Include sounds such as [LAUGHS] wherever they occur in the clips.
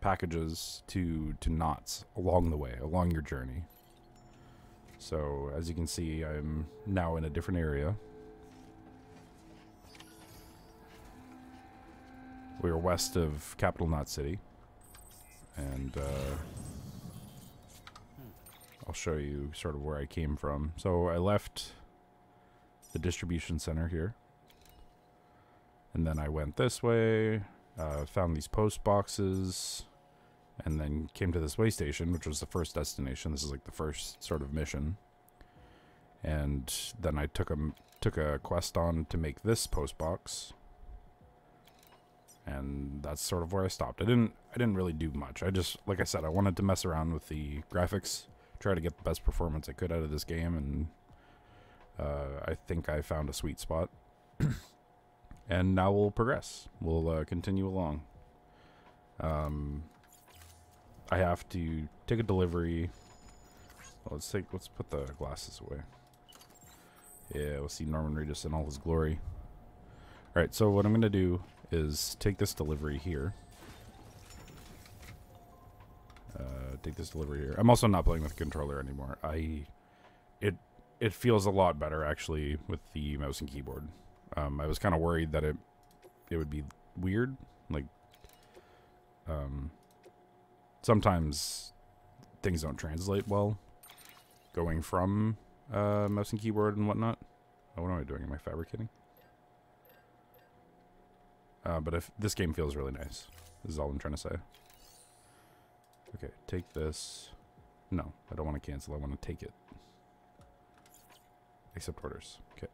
packages to to knots along the way, along your journey. So as you can see, I'm now in a different area. We are west of Capital Knot City, and uh, I'll show you sort of where I came from. So I left the distribution center here. And then I went this way, uh, found these post boxes, and then came to this way station, which was the first destination. This is like the first sort of mission. And then I took a took a quest on to make this post box. And that's sort of where I stopped. I didn't I didn't really do much. I just like I said, I wanted to mess around with the graphics, try to get the best performance I could out of this game and uh, I think I found a sweet spot. [CLEARS THROAT] and now we'll progress. We'll uh, continue along. Um, I have to take a delivery. Well, let's take. Let's put the glasses away. Yeah, we'll see Norman Reedus in all his glory. All right, so what I'm gonna do is take this delivery here. Uh, take this delivery here. I'm also not playing with controller anymore. I, it, it feels a lot better actually with the mouse and keyboard. Um, I was kind of worried that it, it would be weird. Like, um, sometimes things don't translate well going from uh, mouse and keyboard and whatnot. Oh, what am I doing? Am I fabricating? Uh, but if this game feels really nice, this is all I'm trying to say. Okay, take this. No, I don't want to cancel. I want to take it. Accept orders. Okay.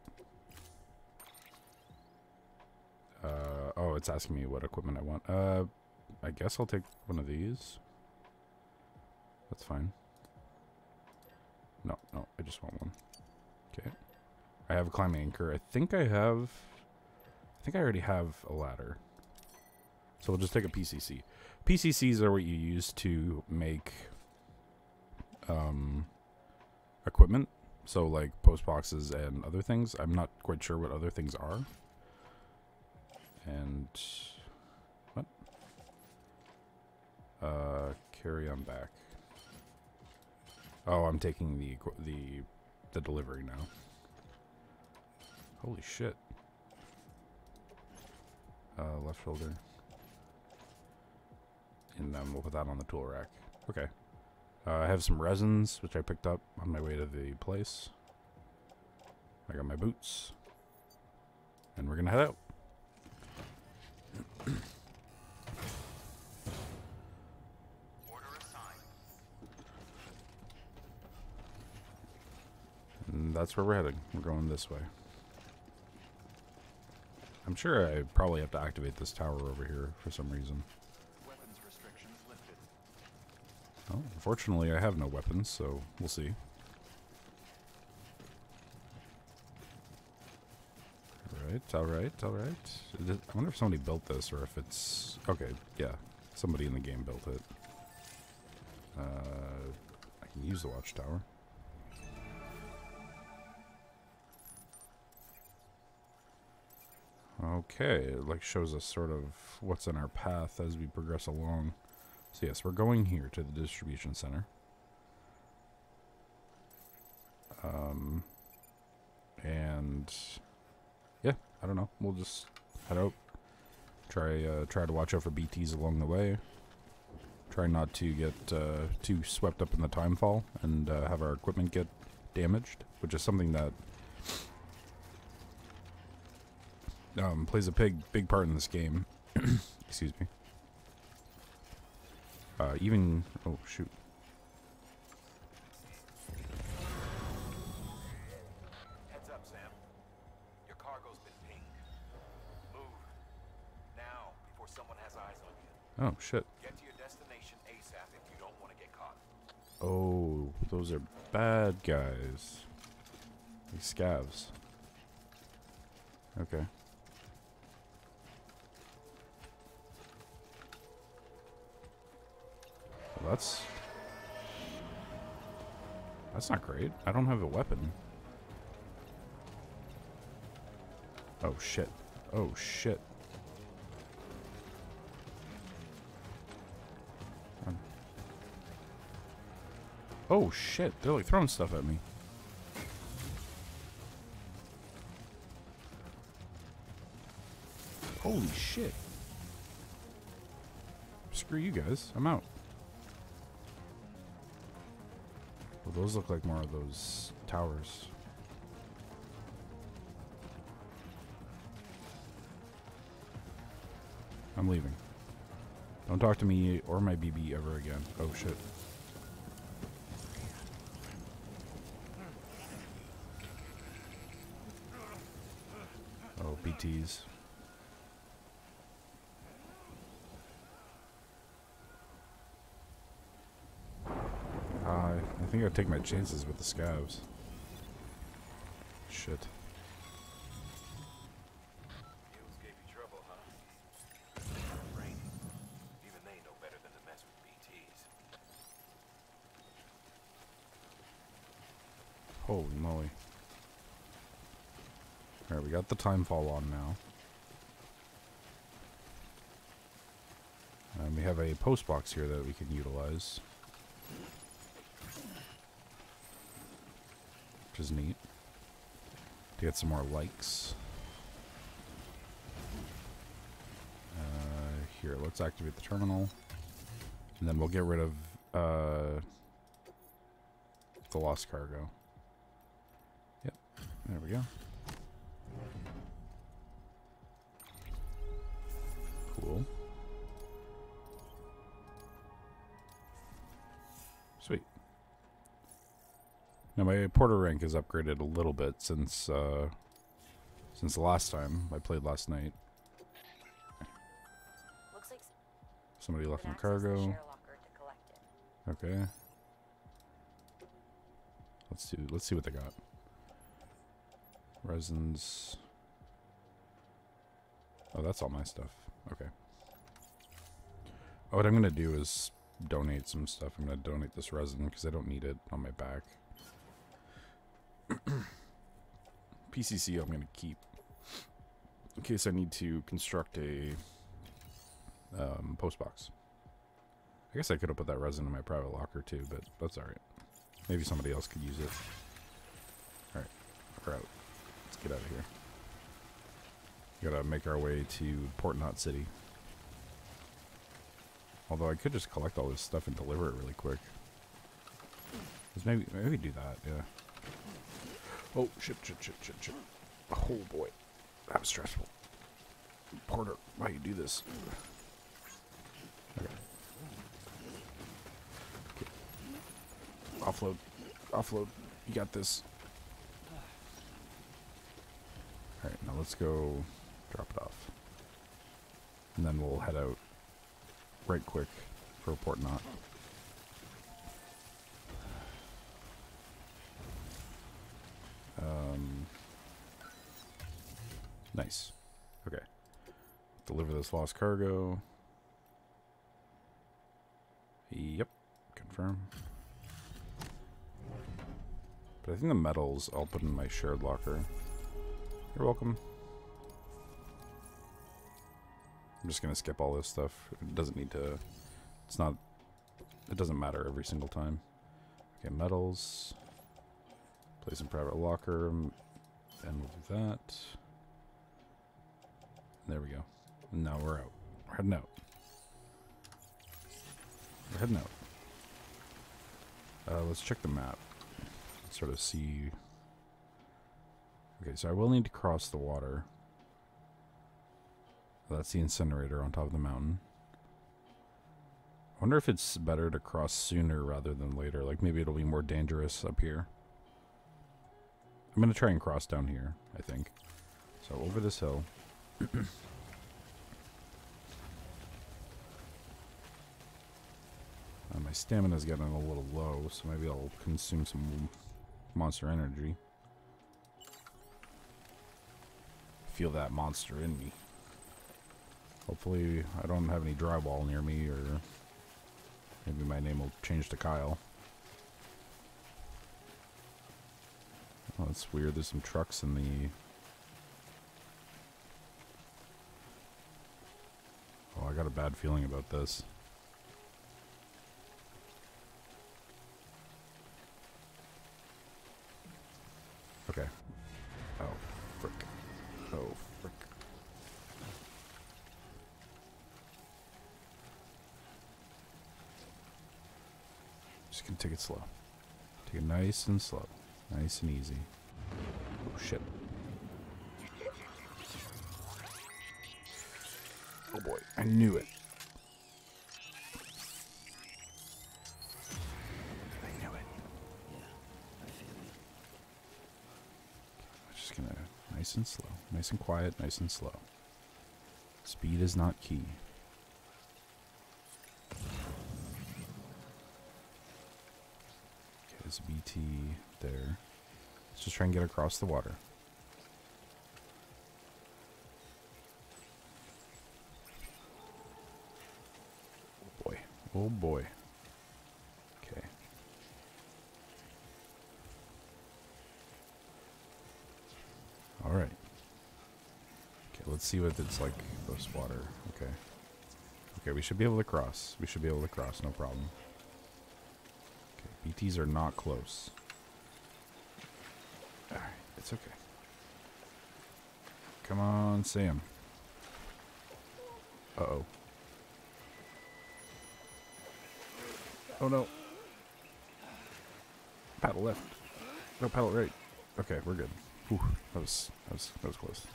Uh, oh, it's asking me what equipment I want. Uh, I guess I'll take one of these. That's fine. No, no, I just want one. Okay. I have a climbing anchor. I think I have... I think I already have a ladder. So we'll just take a PCC. PCCs are what you use to make um, equipment. So like post boxes and other things. I'm not quite sure what other things are. And what? Uh, carry on back. Oh, I'm taking the the the delivery now. Holy shit. Uh, left shoulder. And then we'll put that on the tool rack. Okay. Uh, I have some resins, which I picked up on my way to the place. I got my boots. And we're gonna head out. And mm, that's where we're heading. We're going this way. I'm sure I probably have to activate this tower over here for some reason. Oh, unfortunately I have no weapons, so we'll see. Alright, alright, alright. I wonder if somebody built this or if it's... Okay, yeah. Somebody in the game built it. Uh, I can use the watchtower. Okay, it like shows us sort of what's in our path as we progress along. So yes, we're going here to the distribution center. Um, and I don't know. We'll just head out. Try uh, try to watch out for BTs along the way. Try not to get uh, too swept up in the time fall and uh, have our equipment get damaged, which is something that um, plays a big big part in this game. [COUGHS] Excuse me. Uh, even oh shoot. Get caught. Oh, those are bad guys. These scavs. Okay. Well, that's... That's not great. I don't have a weapon. Oh, shit. Oh, shit. Oh shit, they're like throwing stuff at me. Holy shit. Screw you guys. I'm out. Well, those look like more of those towers. I'm leaving. Don't talk to me or my BB ever again. Oh shit. Uh, I think I'll take my chances with the scavs. Shit. Mules gave you trouble, huh? Rain. Even they know better than to mess with BTs. Holy moly. Alright, we got the time fall on now. And we have a post box here that we can utilize. Which is neat. To get some more likes. Uh, here, let's activate the terminal. And then we'll get rid of uh, the lost cargo. Yep, there we go. Now my porter rank is upgraded a little bit since uh, since the last time I played last night. Looks like Somebody left some cargo. share locker to collect it. Okay. Let's see. Let's see what they got. Resins. Oh, that's all my stuff. Okay. Oh, what I'm gonna do is donate some stuff. I'm gonna donate this resin because I don't need it on my back. [CLEARS THROAT] PCC I'm gonna keep in case I need to construct a um, post box. I guess I could have put that resin in my private locker too, but that's alright. Maybe somebody else could use it. Alright, we're out. Let's get out of here. Gotta make our way to Port Knot City. Although I could just collect all this stuff and deliver it really quick. Let's maybe maybe do that, yeah. Oh shit shit shit shit shit. Oh boy. That was stressful. Porter, why you do this? Okay. Offload. Offload. You got this. Alright, now let's go drop it off. And then we'll head out right quick for a Port Knot. Nice. Okay. Deliver this lost cargo. Yep. Confirm. But I think the metals I'll put in my shared locker. You're welcome. I'm just gonna skip all this stuff. It doesn't need to. It's not. It doesn't matter every single time. Okay, metals. Place in private locker. And we'll do that. There we go. Now we're out. We're heading out. We're heading out. Uh, let's check the map. Sort of see. Okay, so I will need to cross the water. That's the incinerator on top of the mountain. I wonder if it's better to cross sooner rather than later. Like maybe it'll be more dangerous up here. I'm gonna try and cross down here, I think. So over this hill. [CLEARS THROAT] Uh, my stamina's getting a little low, so maybe I'll consume some monster energy. Feel that monster in me. Hopefully, I don't have any drywall near me, or maybe my name will change to Kyle. Oh, that's weird. There's some trucks in the. I got a bad feeling about this. Okay. Oh, frick. Oh, frick. Just gonna take it slow. Take it nice and slow. Nice and easy. Oh, shit. Oh boy, I knew it. I knew it. I'm just gonna nice and slow. Nice and quiet, nice and slow. Speed is not key. Okay, there's a BT there. Let's just try and get across the water. Oh boy. Oh boy. Okay. Alright. Okay, let's see what it's like this water. Okay. Okay, we should be able to cross. We should be able to cross, no problem. Okay, BTs are not close. Alright, it's okay. Come on, Sam. Uh-oh. Oh no. Paddle left. No, paddle right. Okay, we're good. Whew, that was that was that was close.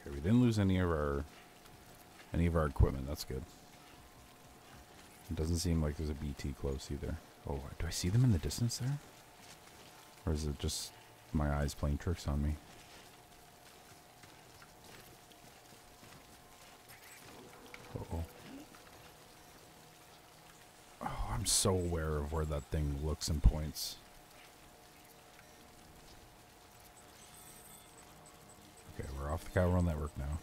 Okay, we didn't lose any of our any of our equipment. That's good. It doesn't seem like there's a BT close either. Oh, do I see them in the distance there? Or is it just my eyes playing tricks on me? Uh oh. Oh, I'm so aware of where that thing looks and points. Okay, we're off the chiral network now.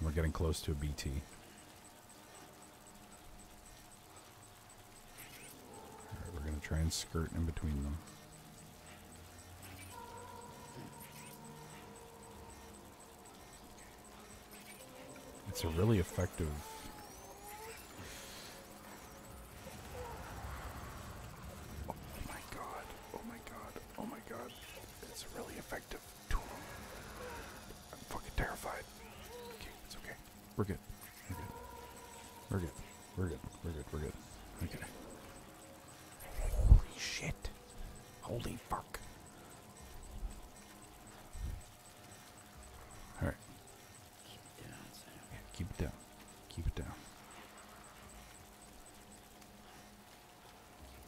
We're getting close to a BT. We're gonna try and skirt in between them. It's a really effective. Oh my god. Oh my god. Oh my god. It's a really effective tool. I'm fucking terrified. Okay, it's okay. We're good. We're good. We're good. We're good. We're good. We're good. Okay. Holy shit. Holy fuck. Alright. Yeah, keep it down. Keep it down.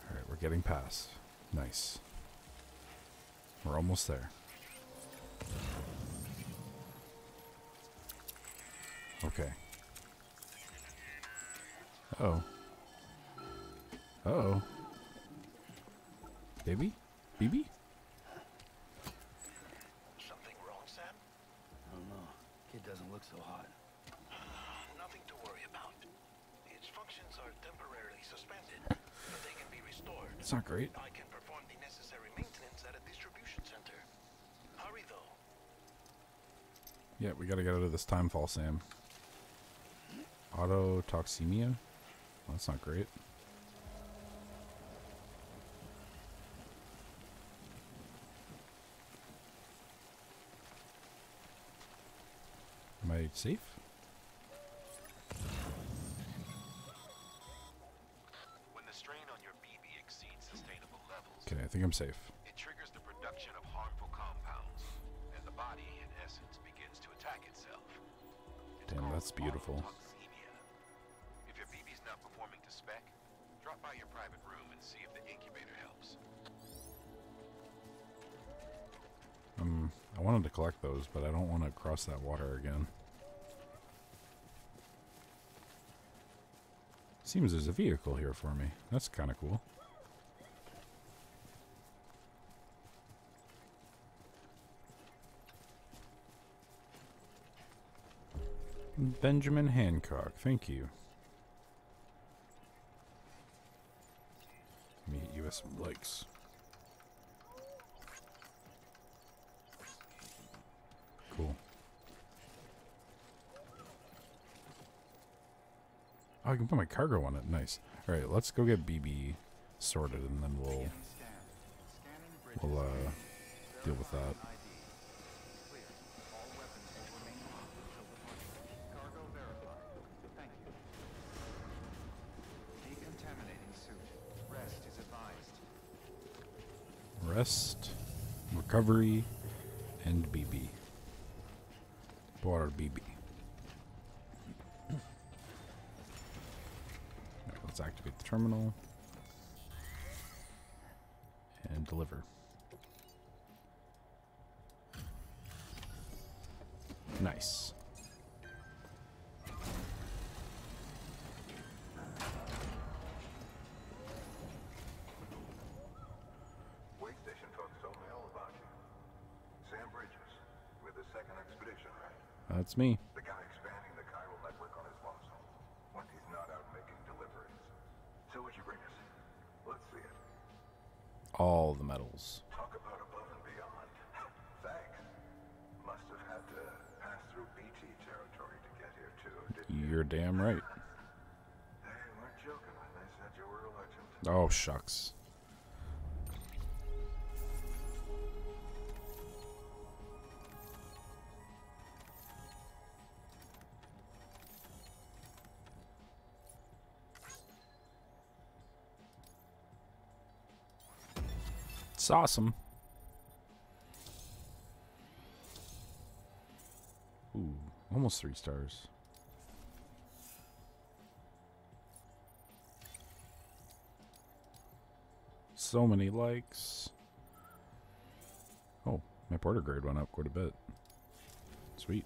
Alright, we're getting past. Nice. We're almost there. Okay. Uh oh. Uh oh. Baby? BB? Something wrong, Sam? I don't know. Kid doesn't look so hot. [SIGHS] Nothing to worry about. Its functions are temporarily suspended, but they can be restored. It's not great. I can perform the necessary maintenance at a distribution center. Hurry, though. Yeah, we gotta get out of this time fall, Sam. Autotoxemia? Well, that's not great. Am I safe? When the strain on your BB exceeds sustainable levels, Okay, I think I'm safe. Autotoxemia. If your BB's not performing to spec, drop by your private room and see if the incubator helps. Um, I wanted to collect those, but I don't want to cross that water again. Seems there's a vehicle here for me. That's kind of cool. Benjamin Hancock, thank you. Let me you with some likes. Cool. Oh, I can put my cargo on it. Nice. All right, let's go get BB sorted, and then we'll we'll uh, deal with that. Rest, recovery, and BB. Our BB. Alright, let's activate the terminal That's me. The guy expanding the chiral network on his. When he's not out making deliveries. So what you bring us? Let's see it. All the medals. Talk about above and beyond. [LAUGHS] Thanks. Must have had to pass through BT territory to get here too, didn't you? You're damn right. [LAUGHS] They weren't joking when they said you were a legend. Oh, shucks. Awesome. Ooh, almost three stars. So many likes. Oh, my porter grade went up quite a bit. Sweet.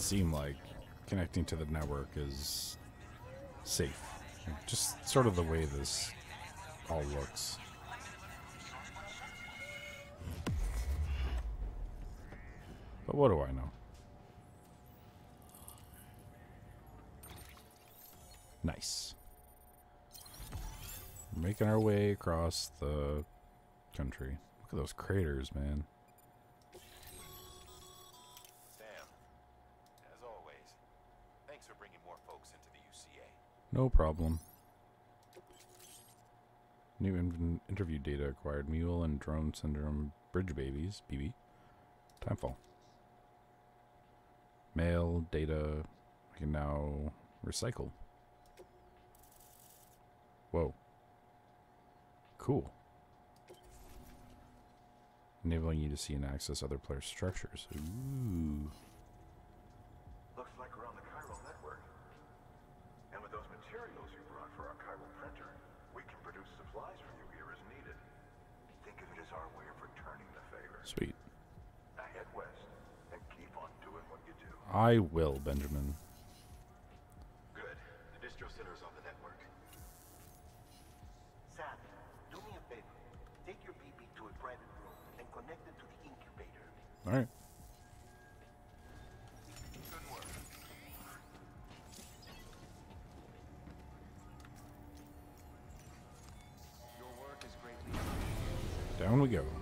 Doesn't seem like connecting to the network is safe. Just sort of the way this all looks. But what do I know? Nice. We're making our way across the country. Look at those craters, man. No problem. New in- interview data acquired. Mule and drone syndrome bridge babies. BB. Timefall. Mail data. I can now recycle. Whoa. Cool. Enabling you to see and access other players' structures. Ooh. Looks like we're on the chiral network. And with those materials you brought for our chiral printer, we can produce supplies for you here as needed. Think of it as our way of returning the favor. Sweet. Now head west and keep on doing what you do. I will, Benjamin. Good. The distro center's on the network. Sam, do me a favor. Take your to a private room and connect it to the incubator. Alright. Good work. Your work is greatly. Down we go.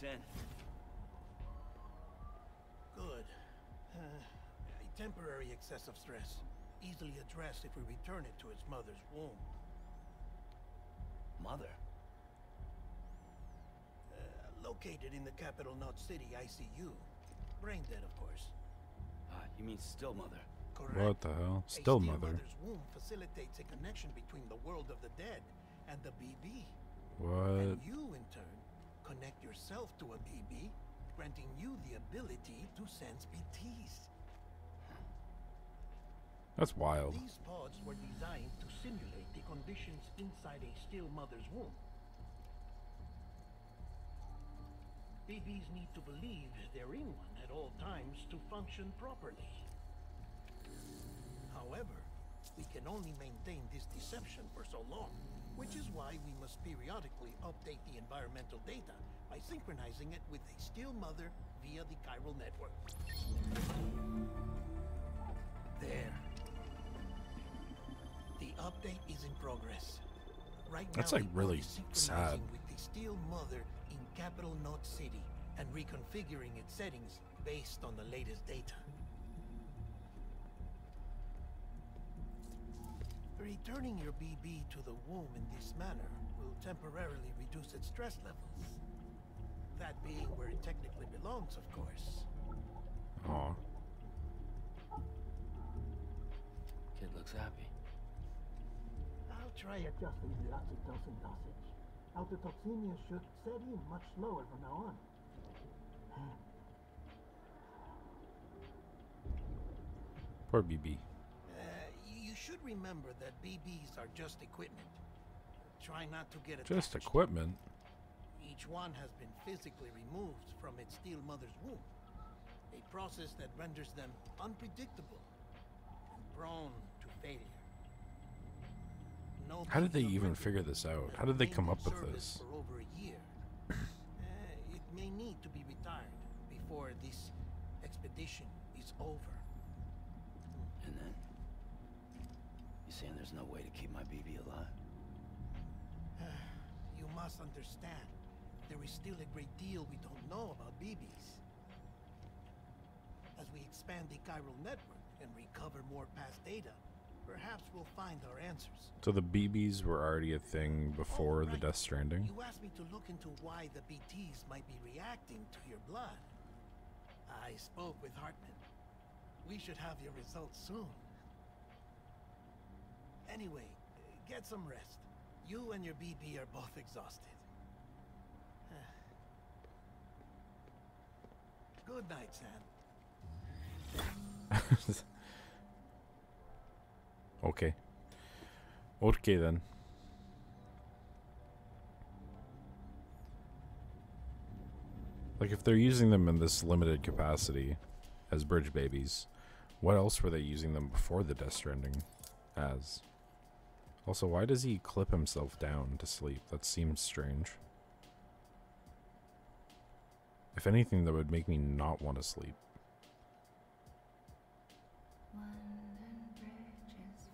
It's in. Good. Uh, a temporary excessive stress. Easily addressed if we return it to its mother's womb. Mother. Uh, located in the capital Knot City ICU. Brain dead, of course. Ah, you mean still mother? Correct. What the hell? Still still mother. mother's womb facilitates a connection between the world of the dead and the BB. What? And you, in turn, connect yourself to a BB, granting you the ability to sense BTs. That's wild. These pods were designed to simulate the conditions inside a still mother's womb. BBs need to believe they're in one at all times to function properly. However, we can only maintain this deception for so long. Which is why we must periodically update the environmental data by synchronizing it with the Still Mother via the chiral network. There. The update is in progress. Right That's, now, like, really sad. synchronizing with the Still Mother in Capital Knot City and reconfiguring its settings based on the latest data. Returning your BB to the womb in this manner will temporarily reduce its stress levels. That being where it technically belongs, of course. Aw. Kid looks happy. I'll try adjusting the oxytocin dosage. Autotoxemia should set in much slower from now on. Poor BB. Should remember that BBs are just equipment. Try not to get it Just equipment. Each one has been physically removed from its still mother's womb. A process that renders them unpredictable and prone to failure. No How did they even figure this out? How did they come up with this? For over a year. Uh, [COUGHS] it may need to be retired before this expedition is over. And then? You saying there's no way to keep my BB alive? [SIGHS] You must understand, there is still a great deal we don't know about BBs. As we expand the chiral network and recover more past data, perhaps we'll find our answers. So the BBs were already a thing oh, before the right. Death Stranding. You asked me to look into why the BTs might be reacting to your blood. I spoke with Heartman. We should have your results soon. Anyway, get some rest. You and your BB are both exhausted. [SIGHS] Good night, Sam. [LAUGHS] okay. Okay then. Like if they're using them in this limited capacity as bridge babies, what else were they using them before the Death Stranding as? Also, why does he clip himself down to sleep? That seems strange. If anything, that would make me not want to sleep. Falling down,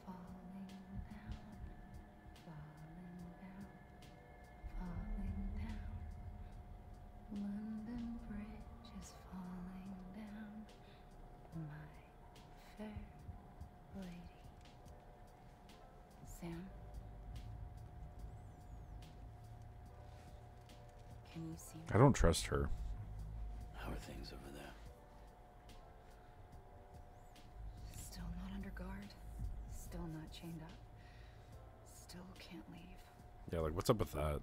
falling down, falling down. Can you see? I don't trust her. How are things over there? Still not under guard. Still not chained up. Still can't leave. Yeah, like what's up with that?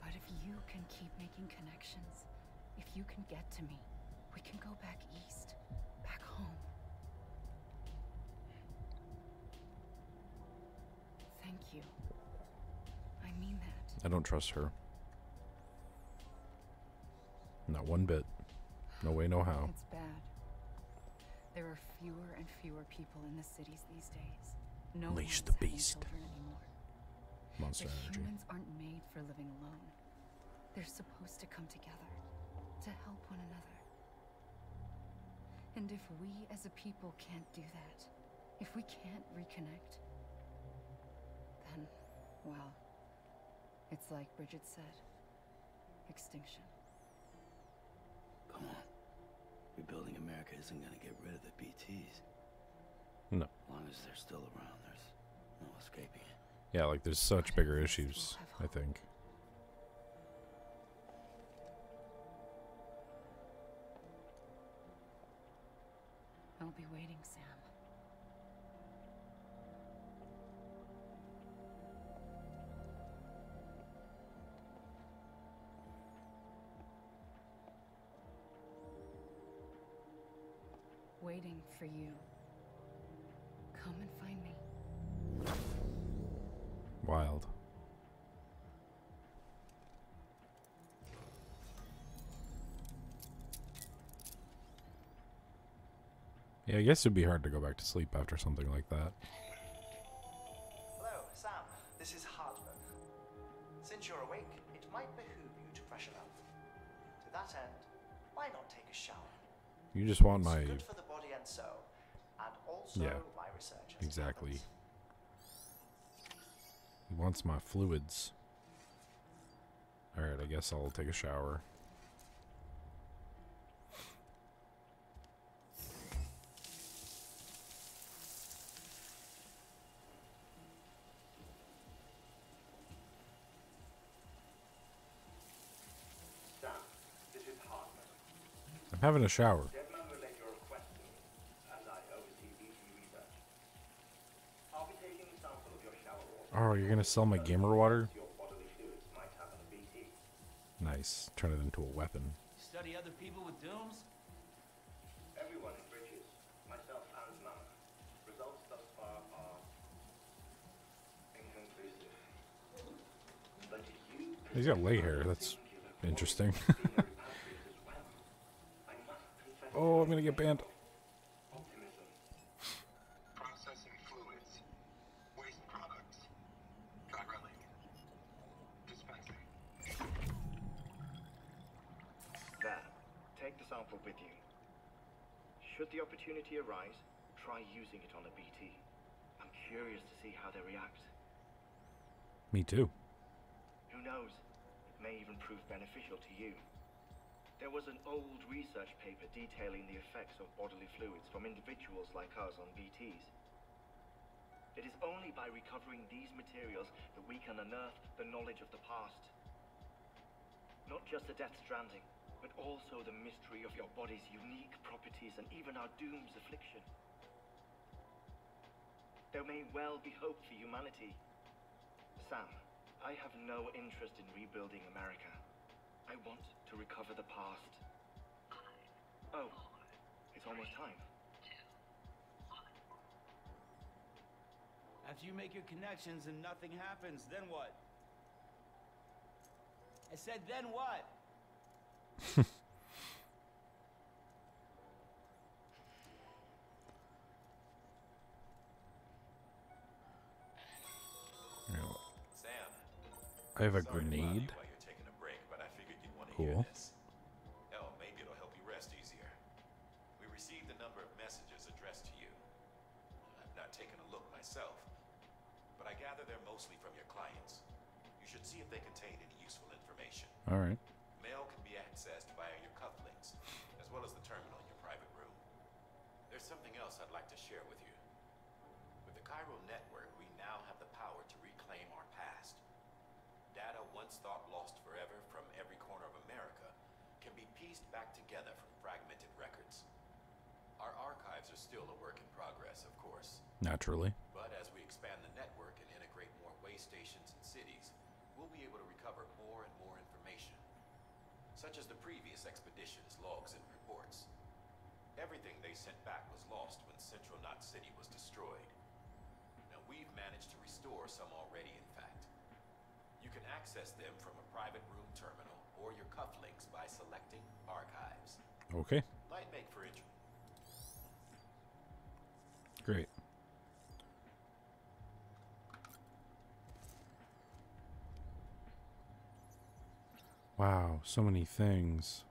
But if you can keep making connections, if you can get to me, we can go back east, back home. Thank you. I mean that. I don't trust her. Not one bit. No way, no how. It's bad. There are fewer and fewer people in the cities these days. No one's the beast. Monster the energy. humans aren't made for living alone. They're supposed to come together to help one another. And if we as a people can't do that, if we can't reconnect, then, well, it's like Bridget said extinction. Come on. Rebuilding America isn't gonna get rid of the BTs. No. As long as they're still around, there's no escaping it. Yeah, like there's such bigger issues, I think. I'll be waiting, Sam. waiting for you. Come and find me. Wild. Yeah, I guess it'd be hard to go back to sleep after something like that. Hello, Sam. This is Hardberg. Since you're awake, it might behoove you to freshen up. To that end, why not take a shower? You just want my good for and soul, and also Yeah, my research. as exactly. happens. He wants my fluids. Alright, I guess I'll take a shower. Sam, this is Heartman. I'm having a shower. Deadman relayed your request to me, and I oversee BT research. I'll be taking a sample of your shower water. Oh, you're gonna sell my gamer water? Your bodily fluids might have on BT. Nice. Turn it into a weapon. Study other people with dooms? Everyone in Bridges, myself and Mama. Results thus far are inconclusive. But you He's got leg hair. That's interesting. [LAUGHS] oh, I'm gonna get banned. Should the opportunity arise, try using it on a BT. I'm curious to see how they react. Me too. Who knows? It may even prove beneficial to you. There was an old research paper detailing the effects of bodily fluids from individuals like us on BTs. It is only by recovering these materials that we can unearth the knowledge of the past. Not just the Death Stranding, but also the mystery of your body's unique properties and even our doom's affliction. There may well be hope for humanity. Sam, I have no interest in rebuilding America. I want to recover the past. Oh, it's almost time. After you make your connections and nothing happens, then what? I said, then what? Sam. [LAUGHS] I have a sorry to bother you grenade. A break, but I figured you'd want to Cool. Hell, oh, maybe it'll help you rest easier. We received a number of messages addressed to you. I've not taken a look myself, but I gather they're mostly from your clients. You should see if they contain any useful information. Alright. Mail can be accessed via your cufflinks, as well as the terminal in your private room. There's something else I'd like to share with you. With the chiral network, we now have the power to reclaim our past. Data once thought lost forever from every corner of America can be pieced back together from fragmented records. Our archives are still a work in progress, of course. Naturally. But as we expand the network and integrate more way stations and cities, we'll be able to recover more and more information, such as the previous expedition's logs and reports. Everything they sent back was Central Knot City was destroyed. Now we've managed to restore some already, in fact. You can access them from a private room terminal or your cufflinks by selecting Archives. Okay. Might make for interest. Great. Wow, so many things.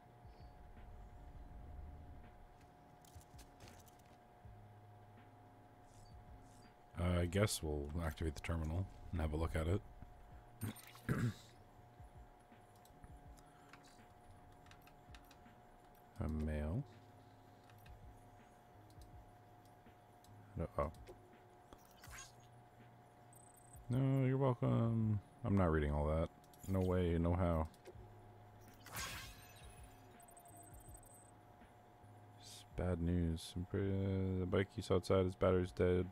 Uh, I guess we'll activate the terminal and have a look at it. a mail. No, oh. No, you're welcome. I'm not reading all that. No way, no how. It's bad news. The bike you saw outside, its battery's dead.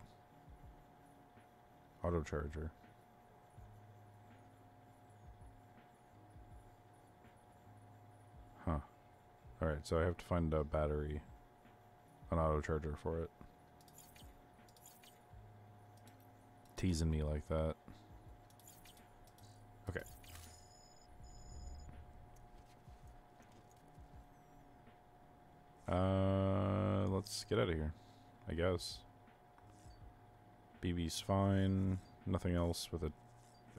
Auto charger. Huh. Alright, so I have to find a battery, an auto charger for it. Teasing me like that. Okay. Uh, let's get out of here. I guess. BB's fine. Nothing else with a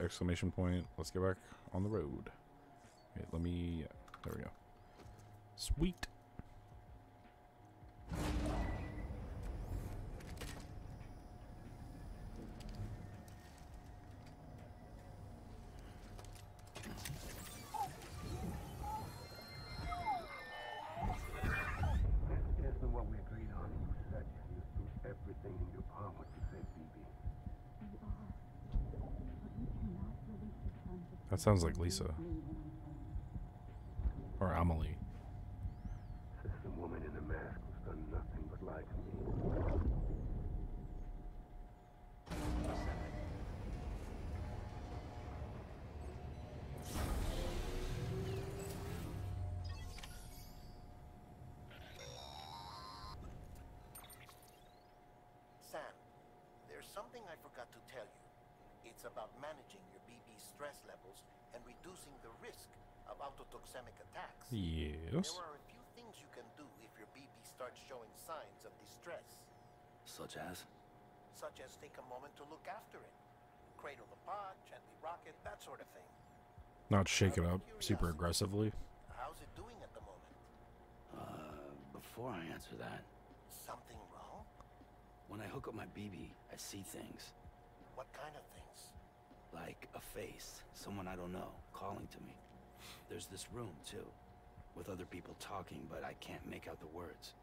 exclamation point. Let's get back on the road. Wait, let me. There we go. Sweet. That sounds like Lisa. Or Amelie. System woman in the mask who's done nothing but lie to me. Sam, there's something I forgot to tell you. It's about managing your BB stress levels and reducing the risk of autotoxemic attacks. Yes. There are a few things you can do if your BB starts showing signs of distress, Such as? such as take a moment to look after it. Cradle the pod, gently rock it, that sort of thing. Not shake it up super aggressively. How's it doing at the moment? Uh, before I answer that, Something wrong? when I hook up my BB, I see things. What kind of things? Like a face, someone I don't know, calling to me. There's this room, too, with other people talking, but I can't make out the words.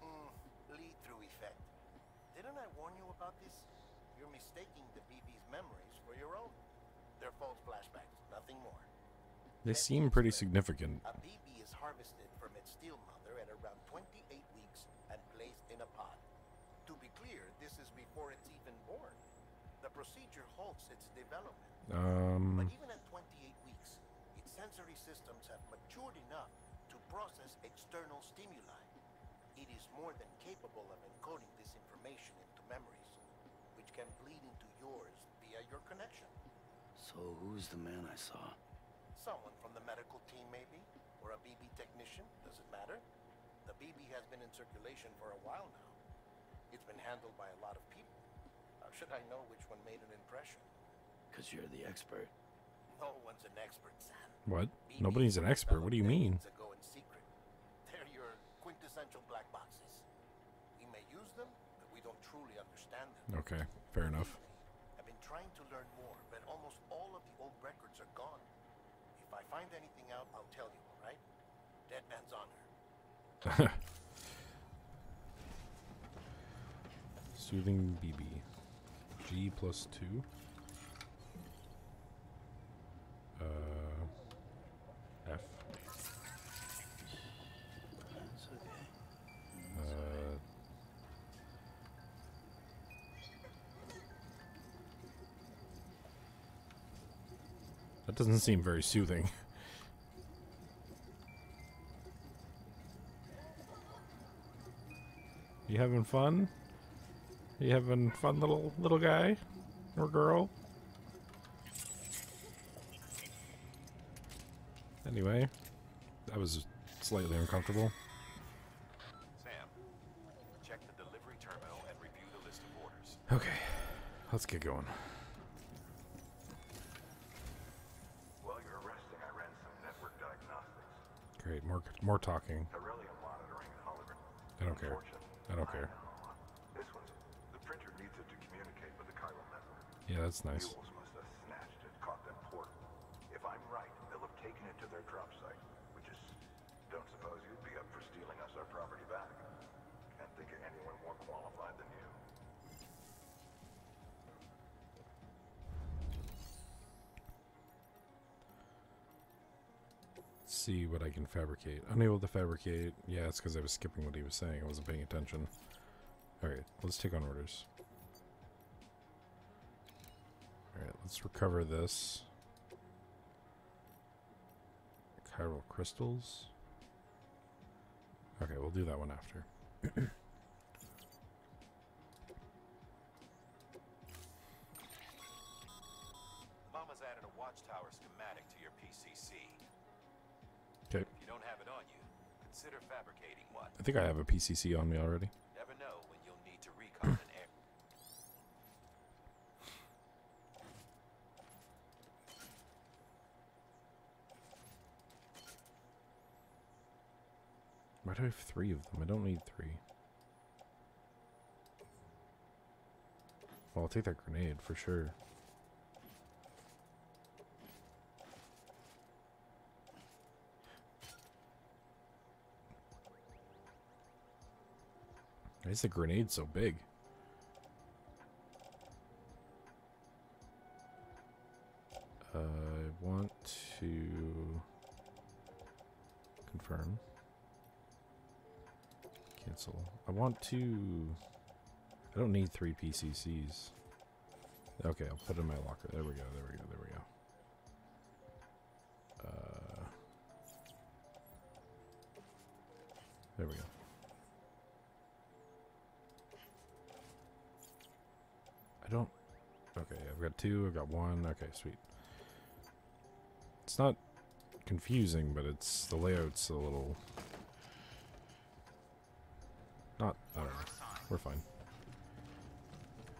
Hmm, bleed-through effect. Didn't I warn you about this? You're mistaking the BB's memories for your own. They're false flashbacks, nothing more. They seem pretty significant. A BB is harvested from its Still Mother at around 28 weeks and placed in a pod. To be clear, this is before it's even born. The procedure halts its development. But Um, even at 28 weeks, its sensory systems have matured enough to process external stimuli. It is more than capable of encoding this information into memories, which can bleed into yours via your connection. So who's the man I saw? Someone from the medical team, maybe? Or a BB technician? Does it matter? The BB has been in circulation for a while now. It's been handled by a lot of people. How should I know which one made an impression? Because you're the expert. No one's an expert, Sam. what? BBs Nobody's an expert. What do you mean? decades ago in secret. They're your quintessential black boxes. We may use them, but we don't truly understand them. Okay, fair enough. I've been trying to learn more, but almost all of the old records are gone. If I find anything out, I'll tell you, all right? Dead man's honor. [LAUGHS] Soothing BB. G plus two. Uh, F. Uh, that doesn't seem very soothing. [LAUGHS] You having fun? You having fun, little little guy or girl? Anyway, that was slightly uncomfortable. Sam, check the delivery terminal and review the list of orders. Okay, let's get going. While you're resting, I ran some network diagnostics. Great, more more talking. I don't care. I don't care. This one, the printer needs it to communicate with the chiral network. Yeah, that's nice. Must have snatched it, caught them portal. If I'm right, they'll have taken it to their drop site, which is. Don't suppose you'd be up for stealing us our property back. Can't think of anyone more qualified than you. Let's see what I can fabricate. Unable to fabricate. Yeah, it's because I was skipping what he was saying. I wasn't paying attention. Alright, let's take on orders. Alright, let's recover this. Chiral crystals. Okay, we'll do that one after. [COUGHS] Mama's added a watchtower schematic to your PCC. Okay, If you don't have it on you, consider fabricating one. I think I have a PCC on me already. Never know when you'll need to recon an air. Why do I have three of them? I don't need three. Well, I'll take that grenade for sure. Why is the grenade so big? Uh, I want to confirm. Cancel. I want to. I don't need three PCCs. Okay, I'll put it in my locker. There we go. There we go. There we go. Uh, there we go. I don't. Okay, I've got two. I've got one. Okay, sweet. It's not confusing, but it's the layout's a little. Not. Know. We're fine.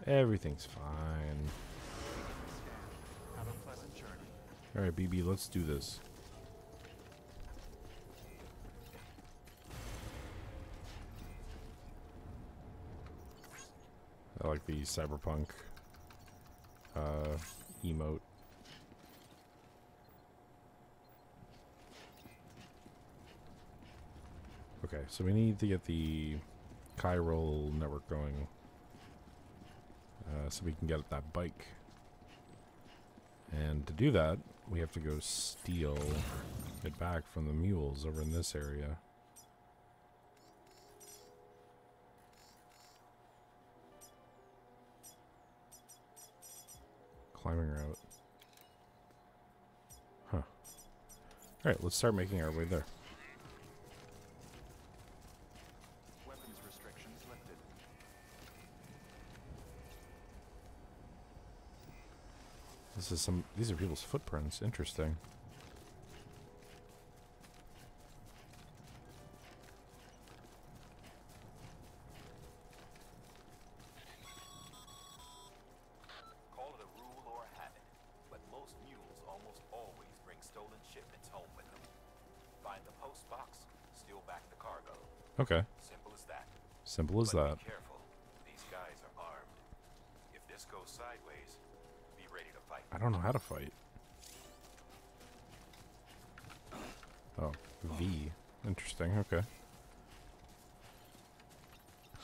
Everything's fine. Alright, BB, let's do this. I like the cyberpunk uh, emote. Okay, so we need to get the chiral network going uh, so we can get that bike. And to do that, we have to go steal it back from the mules over in this area. Climbing route. Huh. Alright, let's start making our way there. This is some these are people's footprints. Interesting. Call it a rule or a habit, but most mules almost always bring stolen shipments home with them. Find the post box, steal back the cargo. Okay. Simple as that. Simple as but that. Be careful. These guys are armed. If this goes sideways, be ready to fight. I don't know how to fight. Oh, V. Interesting. Okay.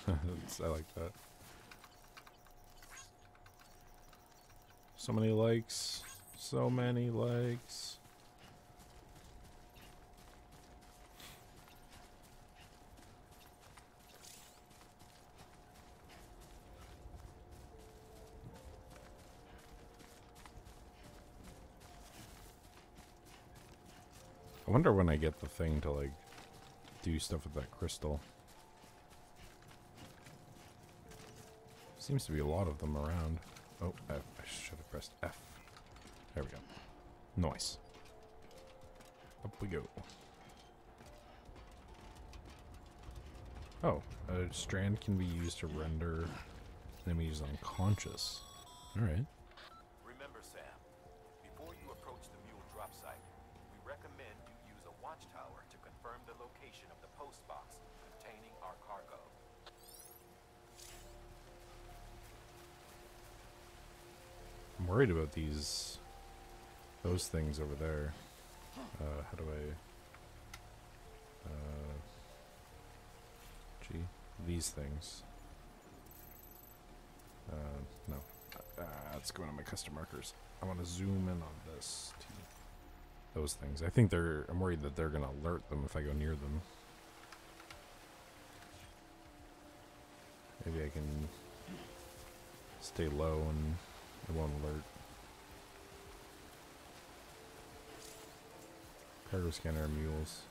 That's- I like that. So many likes. So many likes. I wonder when I get the thing to like do stuff with that crystal. Seems to be a lot of them around. Oh. I should have pressed F. There we go. Nice. Up we go. Oh, a strand can be used to render enemies unconscious. Alright. Remember, Sam, before you approach the mule drop site, we recommend you use a watchtower to confirm the location of the post box containing our cargo. I'm worried about these, those things over there. Uh, how do I, uh, gee, these things. Uh, no. Uh, let's go into my custom markers. I want to zoom in on this. Those things. I think they're, I'm worried that they're going to alert them if I go near them. Maybe I can stay low and it won't alert. Cargo scanner mules.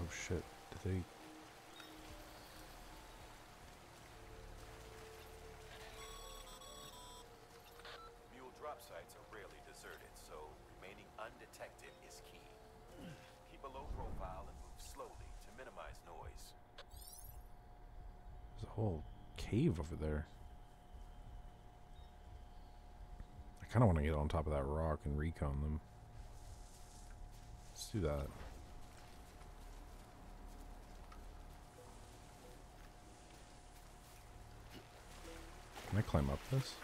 Oh shit, did they... whole cave over there. I kind of want to get on top of that rock and recon them. Let's do that. Can I climb up this?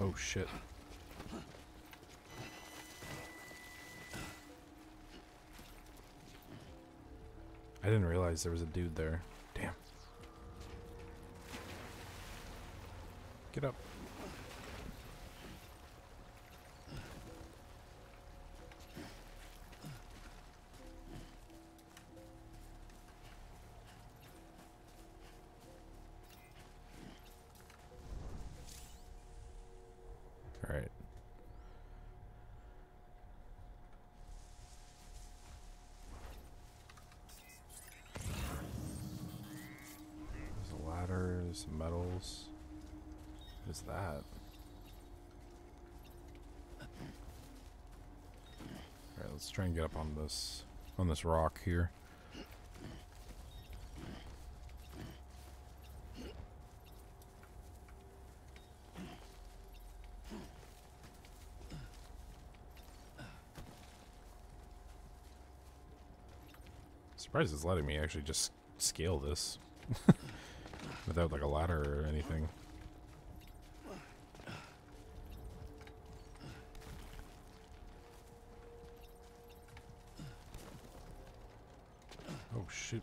Oh shit. I didn't realize there was a dude there. Damn. Get up. There's some metals. What is that? Alright, let's try and get up on this on this rock here. Surprised it's letting me actually just scale this [LAUGHS] without like a ladder or anything. Oh shit.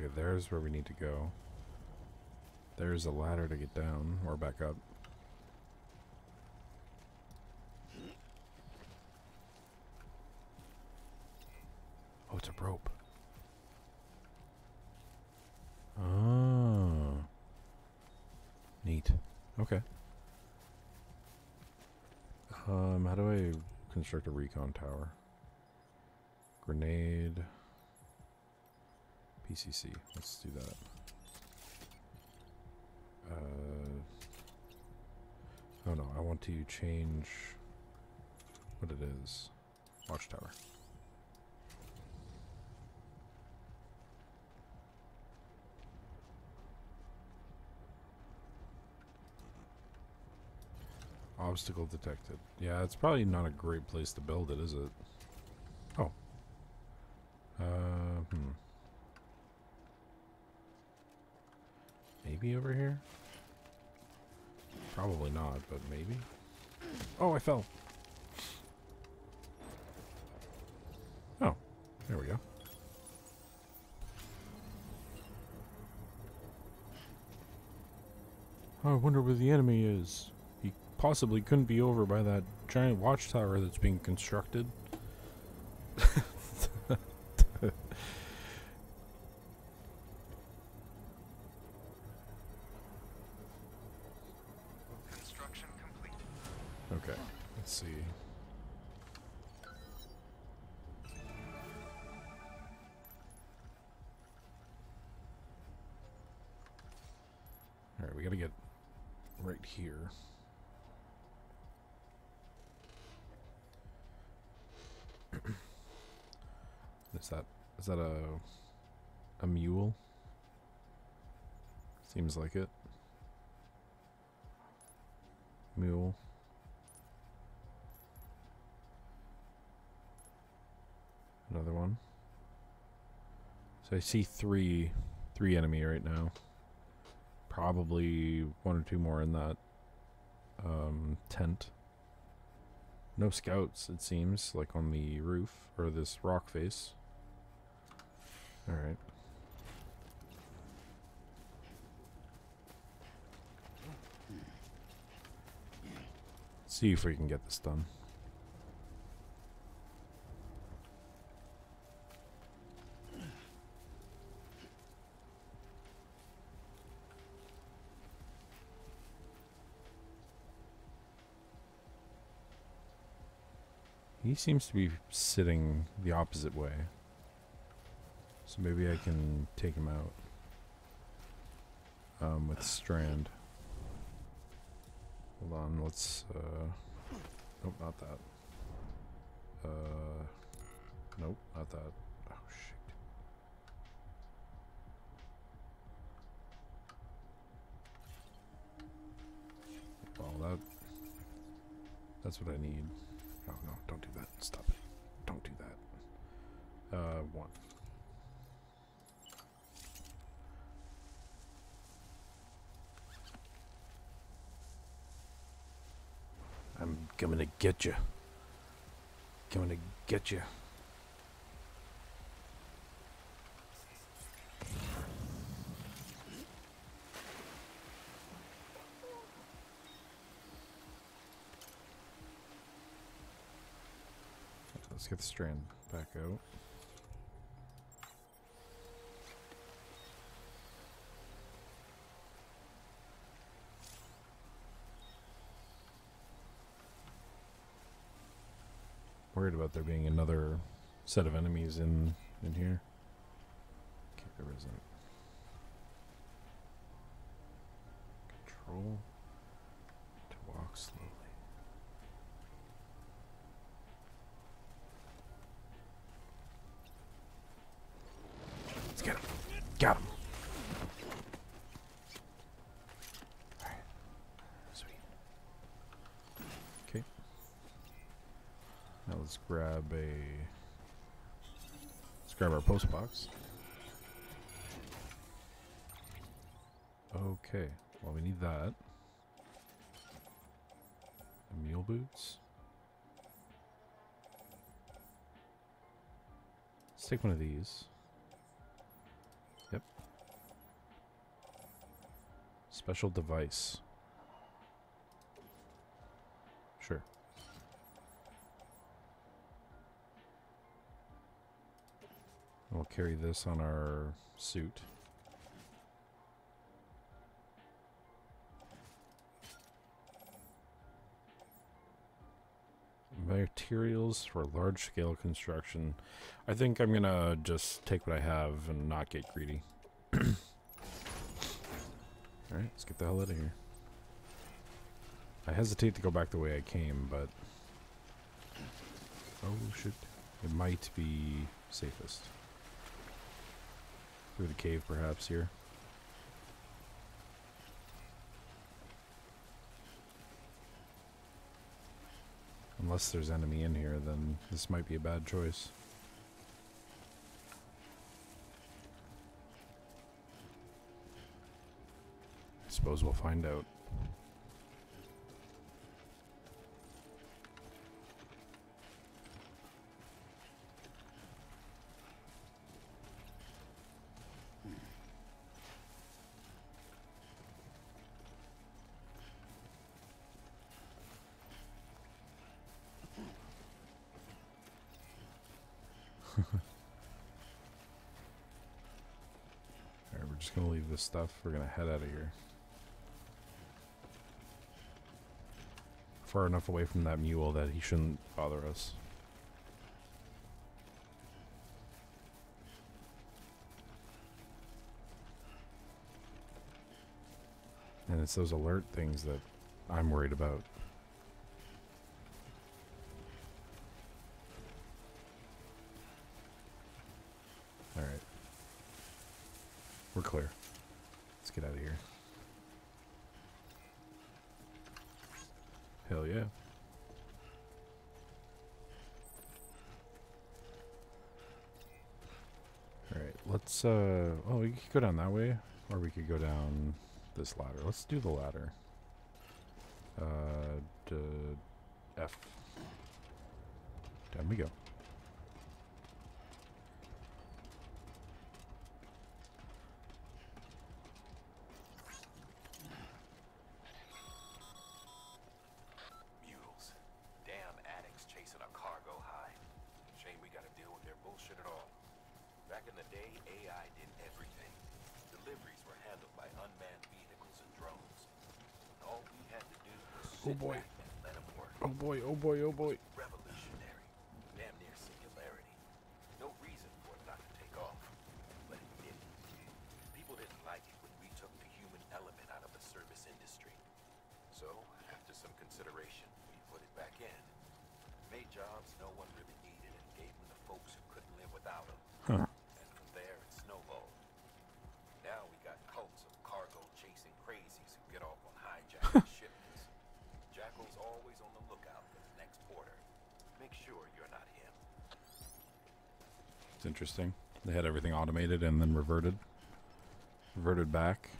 Okay, there's where we need to go. There's a ladder to get down or back up. Oh, it's a rope. Oh. Neat. Okay. Um, how do I construct a recon tower? Grenade. PCC. Let's do that. Uh, oh no, I want to change what it is. Watchtower. Obstacle detected. Yeah, it's probably not a great place to build it, is it? Oh. Uh, hmm. Maybe over here? Probably not, but maybe. Oh, I fell. Oh, there we go. I wonder where the enemy is. Possibly couldn't be over by that giant watchtower that's being constructed. [LAUGHS] Seems like it. Mule. Another one. So I see three three enemy right now. Probably one or two more in that um, tent. No scouts, it seems, like on the roof or this rock face. Alright. See if we can get this done. He seems to be sitting the opposite way. So maybe I can take him out. Um, with Strand. Hold on, let's, uh... Nope, not that. Uh... Nope, not that. Oh shit. Well, that that's what I need. Oh no, don't do that. Stop it. Don't do that. Uh, one. I'm coming to get you. Coming to get you. Let's get the strand back out. Worried about there being another set of enemies in in here. Okay, there isn't. Control to walk slowly. Let's get him. Got him. Alright. Sweet. Okay. Now let's grab a. Let's grab our post box. Okay. Well, we need that. Mule boots. Let's take one of these. Yep. Special device. We'll carry this on our suit. Materials for large scale construction. I think I'm gonna just take what I have and not get greedy. [COUGHS] Alright, let's get the hell out of here. I hesitate to go back the way I came, but. Oh, shit. It might be safest. Through the cave, perhaps, here. Unless there's enemy in here, then this might be a bad choice. I suppose we'll find out. Alright, we're just gonna leave this stuff. We're gonna head out of here. Far enough away from that mule that he shouldn't bother us. And it's those alert things that I'm worried about. Alright. We're clear. Get out of here. Hell yeah. Alright, let's, uh, oh, we could go down that way, or we could go down this ladder. Let's do the ladder. Uh, F. Down we go. Mules. Damn addicts chasing a cargo high. Shame we gotta deal with their bullshit at all. Back in the day, AI did everything. Deliveries were handled by unmanned vehicles and drones. All we had to do was Oh sit boy. back and let them work. Oh boy, oh boy, oh boy. Revolutionary. Damn near singularity. No reason for it not to take off. But it didn't. People didn't like it when we took the human element out of the service industry. So, after some consideration, we put it back in. Made jobs no one really needed and gave them to folks who always on the lookout for the next porter. Make sure you're not him. It's interesting. They had everything automated and then reverted. Reverted back.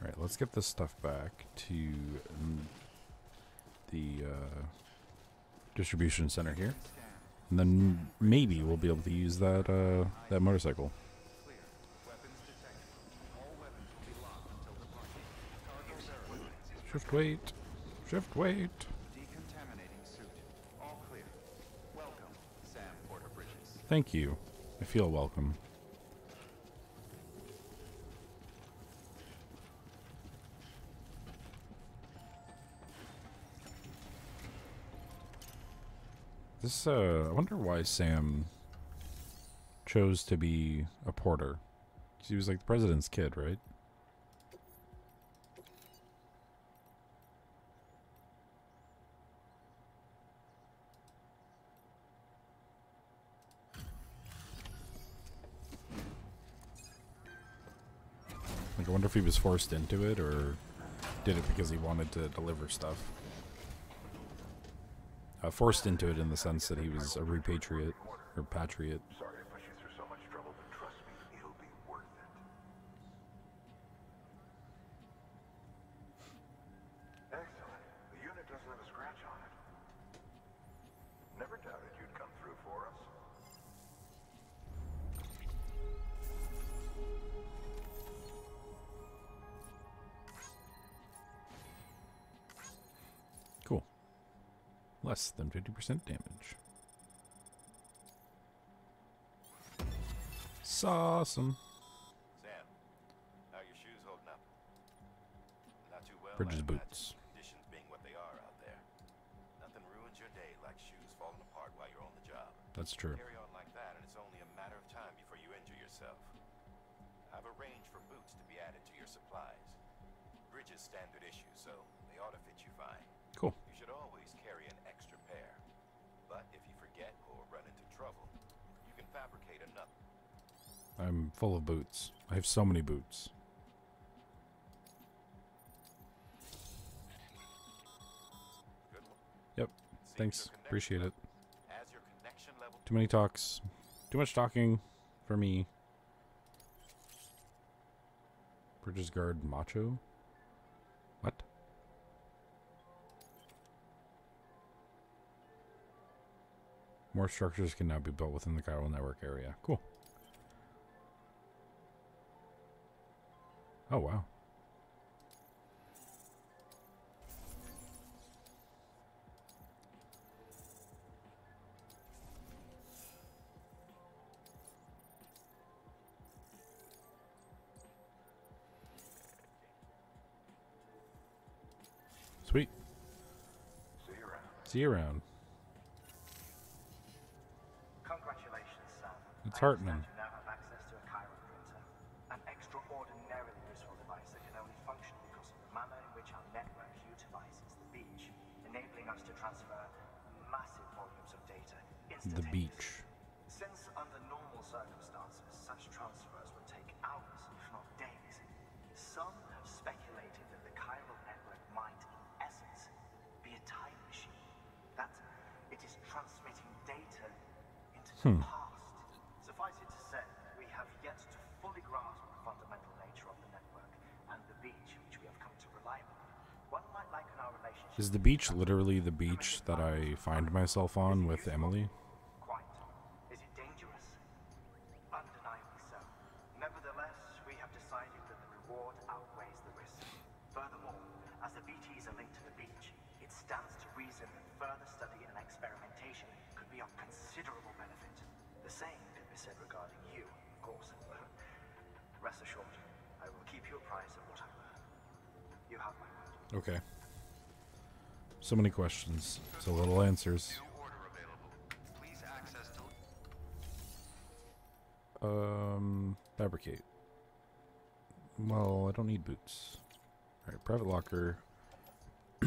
Alright, let's get this stuff back to mm, the uh, distribution center here. And then maybe we'll be able to use that uh, that motorcycle. Shift weight. Shift weight. Decontaminating suit. All clear. Welcome, Sam Porter Bridges. Thank you. I feel welcome. This, uh, I wonder why Sam chose to be a porter. He was like the president's kid, right? If he was forced into it or did it because he wanted to deliver stuff. Uh, forced into it in the sense that he was a repatriate or patriot. 30% damage. Awesome. Sam, how are your shoes holding up? Not too well. Bridges boots. Conditions being what they are out there. Nothing ruins your day like shoes falling apart while you're on the job. That's true. Carry on like that, and it's only a matter of time before you injure yourself. I've arranged for boots to be added to your supplies. Bridges standard issue, so they ought to fit you fine. Cool. You should always fabricate another. I'm full of boots. I have so many boots. Yep. Thanks. Appreciate it. As your connection level Too many talks. Too much talking for me. Bridges guard macho? More structures can now be built within the chiral network area. Cool. Oh, wow. Sweet. See you around. See you around. Of the manner in which our network utilizes the beach, enabling us to transfer massive volumes of data The beach. Since under normal circumstances, such transfers would take hours, if not days, some have speculated that the chiral network might, in essence, be a time machine. That it is transmitting data into the hmm. past. Suffice it to say, we have yet to fully grasp the fundamental nature of the network and the beach which we have come to rely upon. One might liken our relationship Is the beach literally the beach that I find myself on with Amelie? Quite. Is it dangerous? Undeniably so. Nevertheless, we have decided that the reward outweighs the risk. Furthermore, as the BTs are linked to the beach, it stands to reason that further study and experimentation could be of considerable benefit. The same can be said regarding you, of course. [LAUGHS] Rest assured, I will keep you apprised of what I learn. You have my word. Okay. So many questions, so little answers. Um, fabricate. Well, I don't need boots. Alright, private locker. [CLEARS THROAT]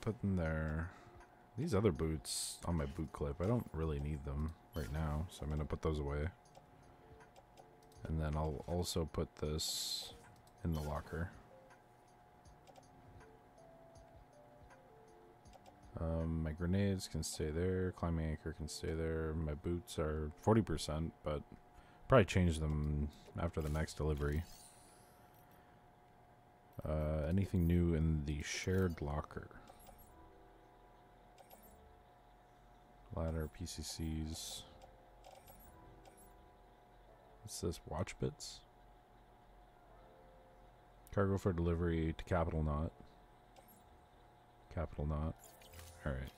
Put in there. These other boots on my boot clip, I don't really need them right now, so I'm going to put those away. And then I'll also put this in the locker. Um, my grenades can stay there. Climbing anchor can stay there. My boots are 40%, but probably change them after the next delivery. Uh, anything new in the shared locker? Ladder, PCCs. What's this? Watch bits? Cargo for delivery to Capital Knot. Capital Knot. Alright.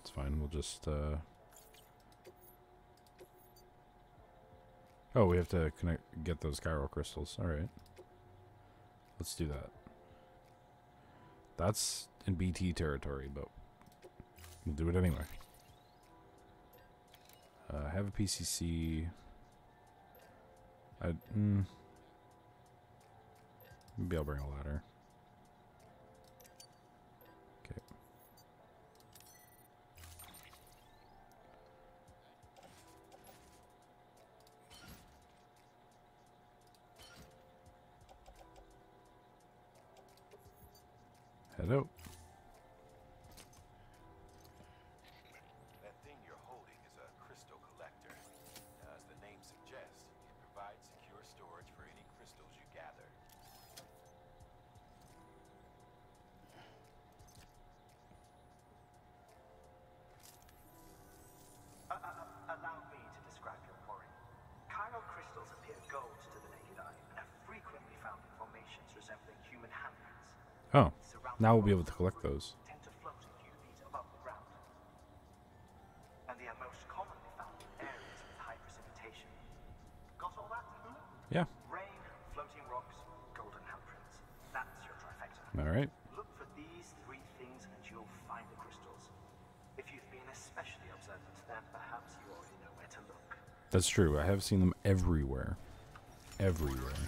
It's fine. We'll just, uh... Oh, we have to connect, get those chiral crystals. Alright. Let's do that. That's in BT territory, but we'll do it anyway. Uh, have a PCC. I mm, maybe I'll bring a ladder. Okay. Hello. Oh, now we'll be able to collect those. Yeah. Rain, floating rocks, golden handprints. That's your trifecta. All right. Look for these three things and you'll find the crystals. If you've been especially observant, then perhaps you already know where to look. That's true. I have seen them everywhere. Everywhere.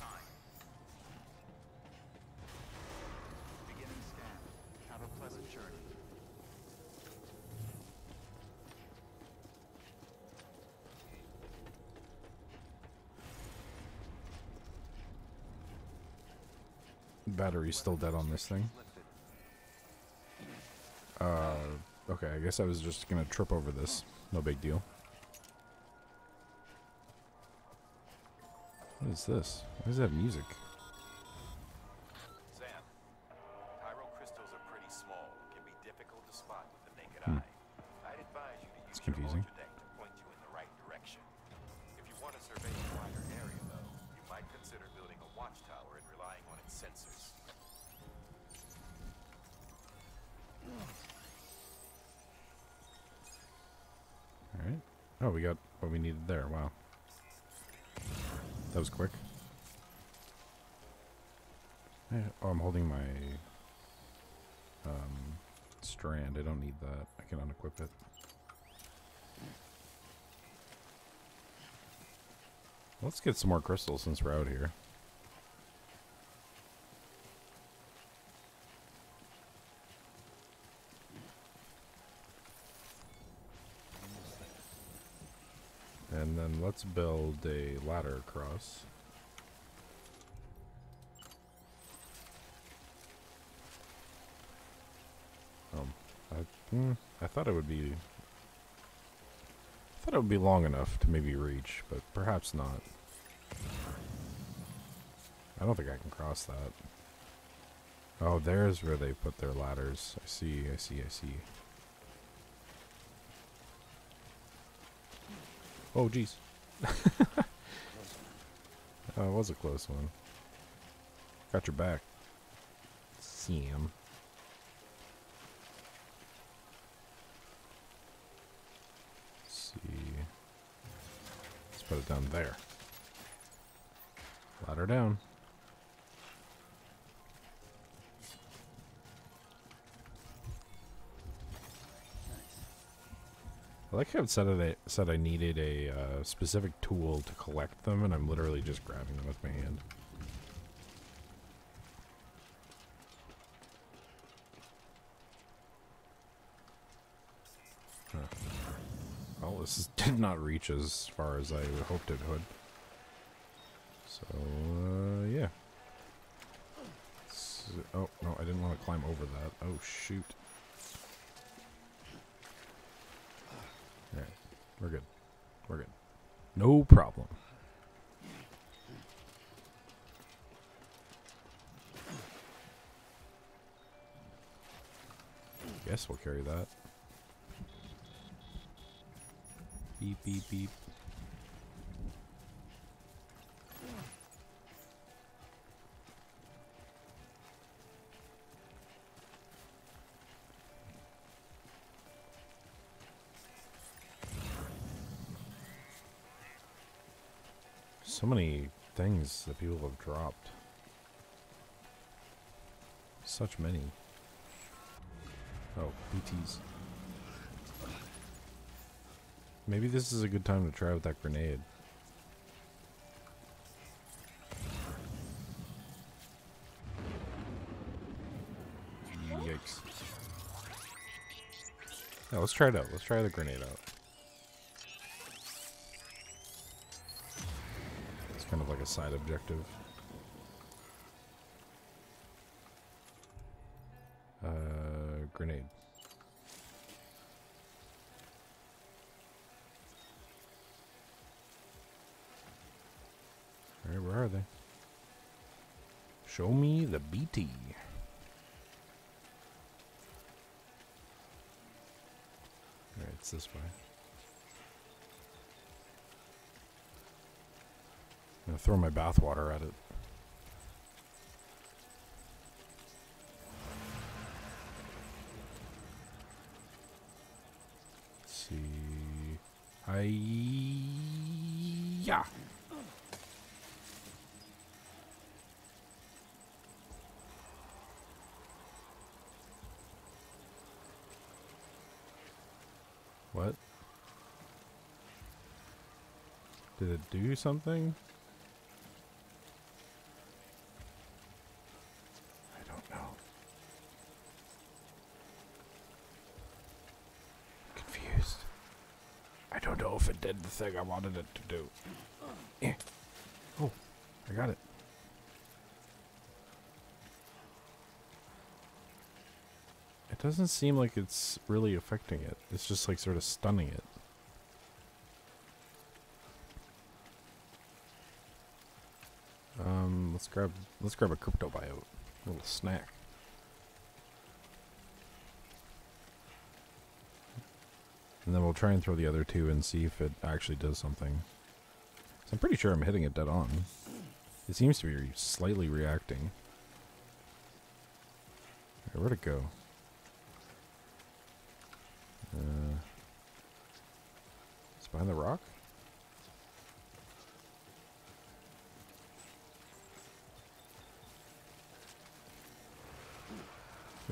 Beginning scan. Have a pleasant journey. Battery's still dead on this thing. Uh, okay, I guess I was just gonna trip over this. No big deal. What is this? Why does that music? Can unequip it. Let's get some more crystals since we're out here. And then let's build a ladder across. Um, I, mm, I thought it would be. I thought it would be long enough to maybe reach, but perhaps not. I don't think I can cross that. Oh, there's where they put their ladders. I see, I see, I see. Oh, jeez. [LAUGHS] oh, it was a close one. Got your back. Sam. Let's see. It down there. Ladder down. I like how it said it said I needed a uh, specific tool to collect them, and I'm literally just grabbing them with my hand. Well, this [LAUGHS] did not reach as far as I hoped it would. So, uh, yeah. S oh, no, I didn't want to climb over that. Oh, shoot. Alright, we're good. We're good. No problem. Guess we'll carry that. Beep, beep, beep. So many things that people have dropped. Such many. Oh, BTs. Maybe this is a good time to try with that grenade. Yikes. Yeah, let's try it out. Let's try the grenade out. It's kind of like a side objective. Uh, grenade. Alright, where are they? Show BT. Alright, it's this way. I'm gonna throw my bathwater at it. Let's see. I yeah. What? Did it do something? I don't know. Confused. I don't know if it did the thing I wanted it to do. Eh. Oh, I got it. It doesn't seem like it's really affecting it. It's just like sort of stunning it. Um, let's grab let's grab a cryptobiote. A little snack. And then we'll try and throw the other two and see if it actually does something. So I'm pretty sure I'm hitting it dead on. It seems to be slightly reacting. Where'd it go? Uh, it's behind the rock?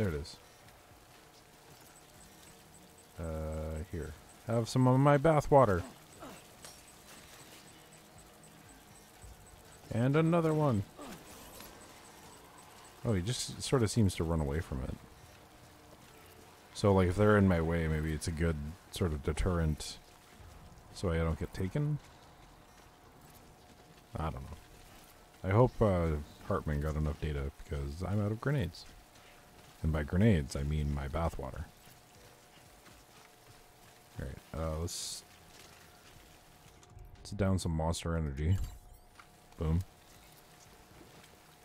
There it is. Uh, here. Have some of my bath water. And another one. Oh, he just sort of seems to run away from it. So, like, if they're in my way, maybe it's a good sort of deterrent so I don't get taken? I don't know. I hope uh, Heartman got enough data because I'm out of grenades. And by grenades, I mean my bathwater. Alright, uh, let's... Let's down some monster energy. Boom.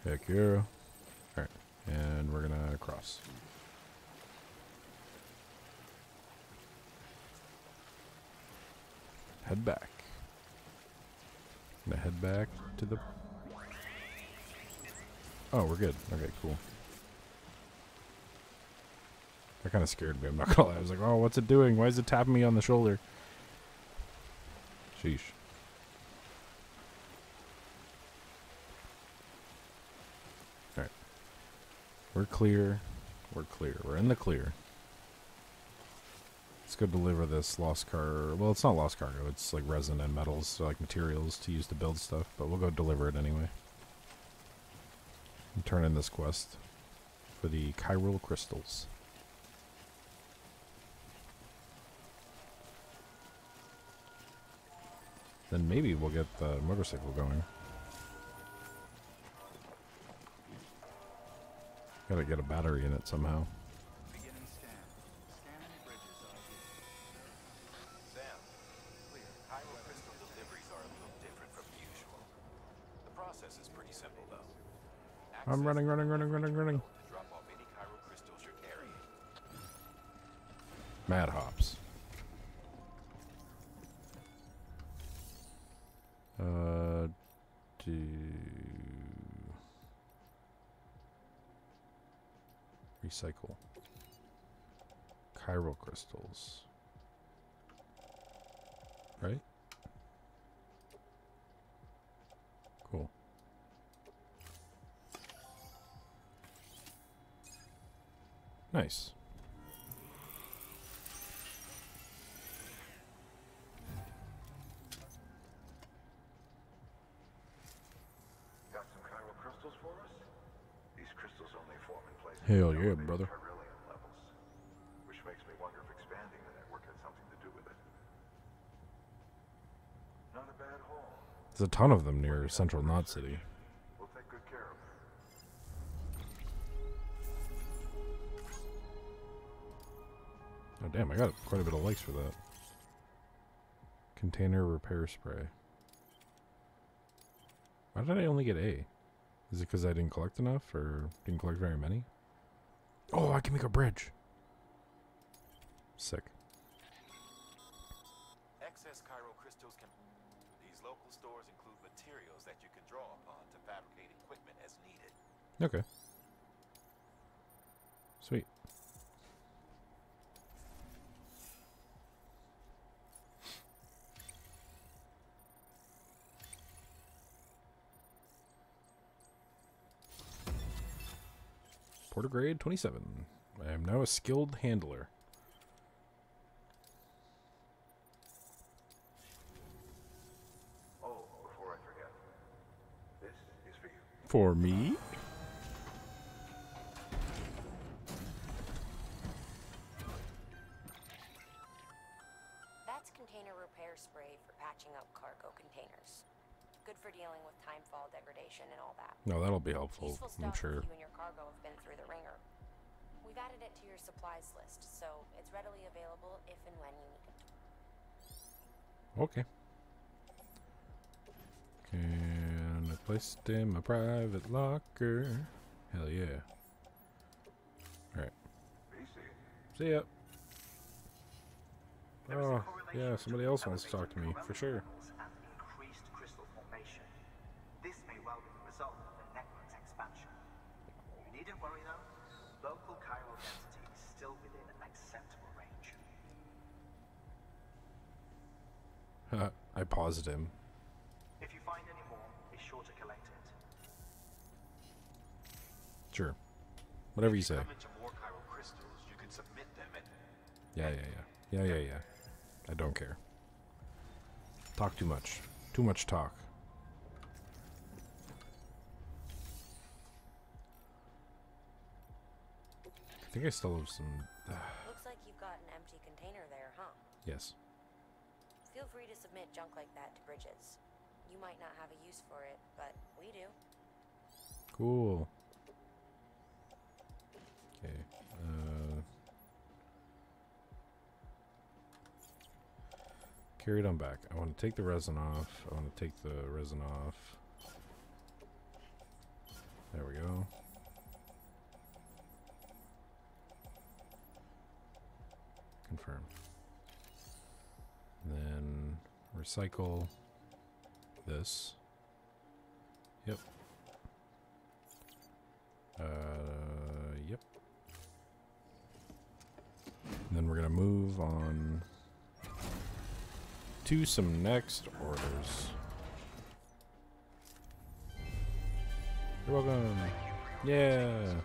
Heck yeah. Alright, and we're gonna cross. Head back. Gonna head back to the... Oh, we're good. Okay, cool. That kind of scared me. I'm not [LAUGHS] gonna lie. I was like, "Oh, what's it doing? Why is it tapping me on the shoulder?" Sheesh. All right. We're clear. We're clear. We're in the clear. Let's go deliver this lost car. Well, it's not lost cargo. It's like resin and metals, so like materials to use to build stuff. But we'll go deliver it anyway. And turn in this quest for the chiral crystals. Then maybe we'll get the motorcycle going. Gotta get a battery in it somehow. Beginning scan. Scanning bridges ID. Sam, clear. chiral crystal deliveries are a little different from usual. The process is pretty simple, though. I'm running, running, running, running, running. A yeah, brother. There's a ton of them near Central Knot City. We'll take good care of it. Oh damn, I got quite a bit of likes for that. Container repair spray. Why did I only get A? Is it because I didn't collect enough or didn't collect very many? Oh, I can make a bridge. Sick. Excess chiral crystals can. These local stores include materials that you can draw upon to fabricate equipment as needed. Okay. Sweet. Porter grade 27. I am now a skilled handler. Oh, before I forget, this is for you. For me? Good for dealing with timefall degradation and all that. No, that'll be helpful, Useful I'm sure. if you and your cargo have been through the ringer. We've added it to your supplies list, so it's readily available if and when you need it. Okay. Can I place it in my private locker? Hell yeah. Alright. See ya. Oh, yeah, somebody else wants to talk to me, for sure. and increased crystal formation. This may well be the result of the network's expansion. You needn't worry though. Local chiral density is still within an acceptable range. I paused him. If you find any more, be sure to collect it. Sure. Whatever you say. Come into more chiral crystals, you can submit them at Yeah, yeah, yeah. Yeah, yeah, yeah. I don't care. Talk too much. Too much talk. I think I still have some. [SIGHS] Looks like you've got an empty container there, huh? yes. Feel free to submit junk like that to Bridges. You might not have a use for it, but we do. Cool. Okay. Uh, carry it on back. I want to take the resin off. I want to take the resin off. There we go. Confirm. Recycle this. Yep. Uh, yep. And then we're gonna move on to some next orders. You're welcome. Yeah.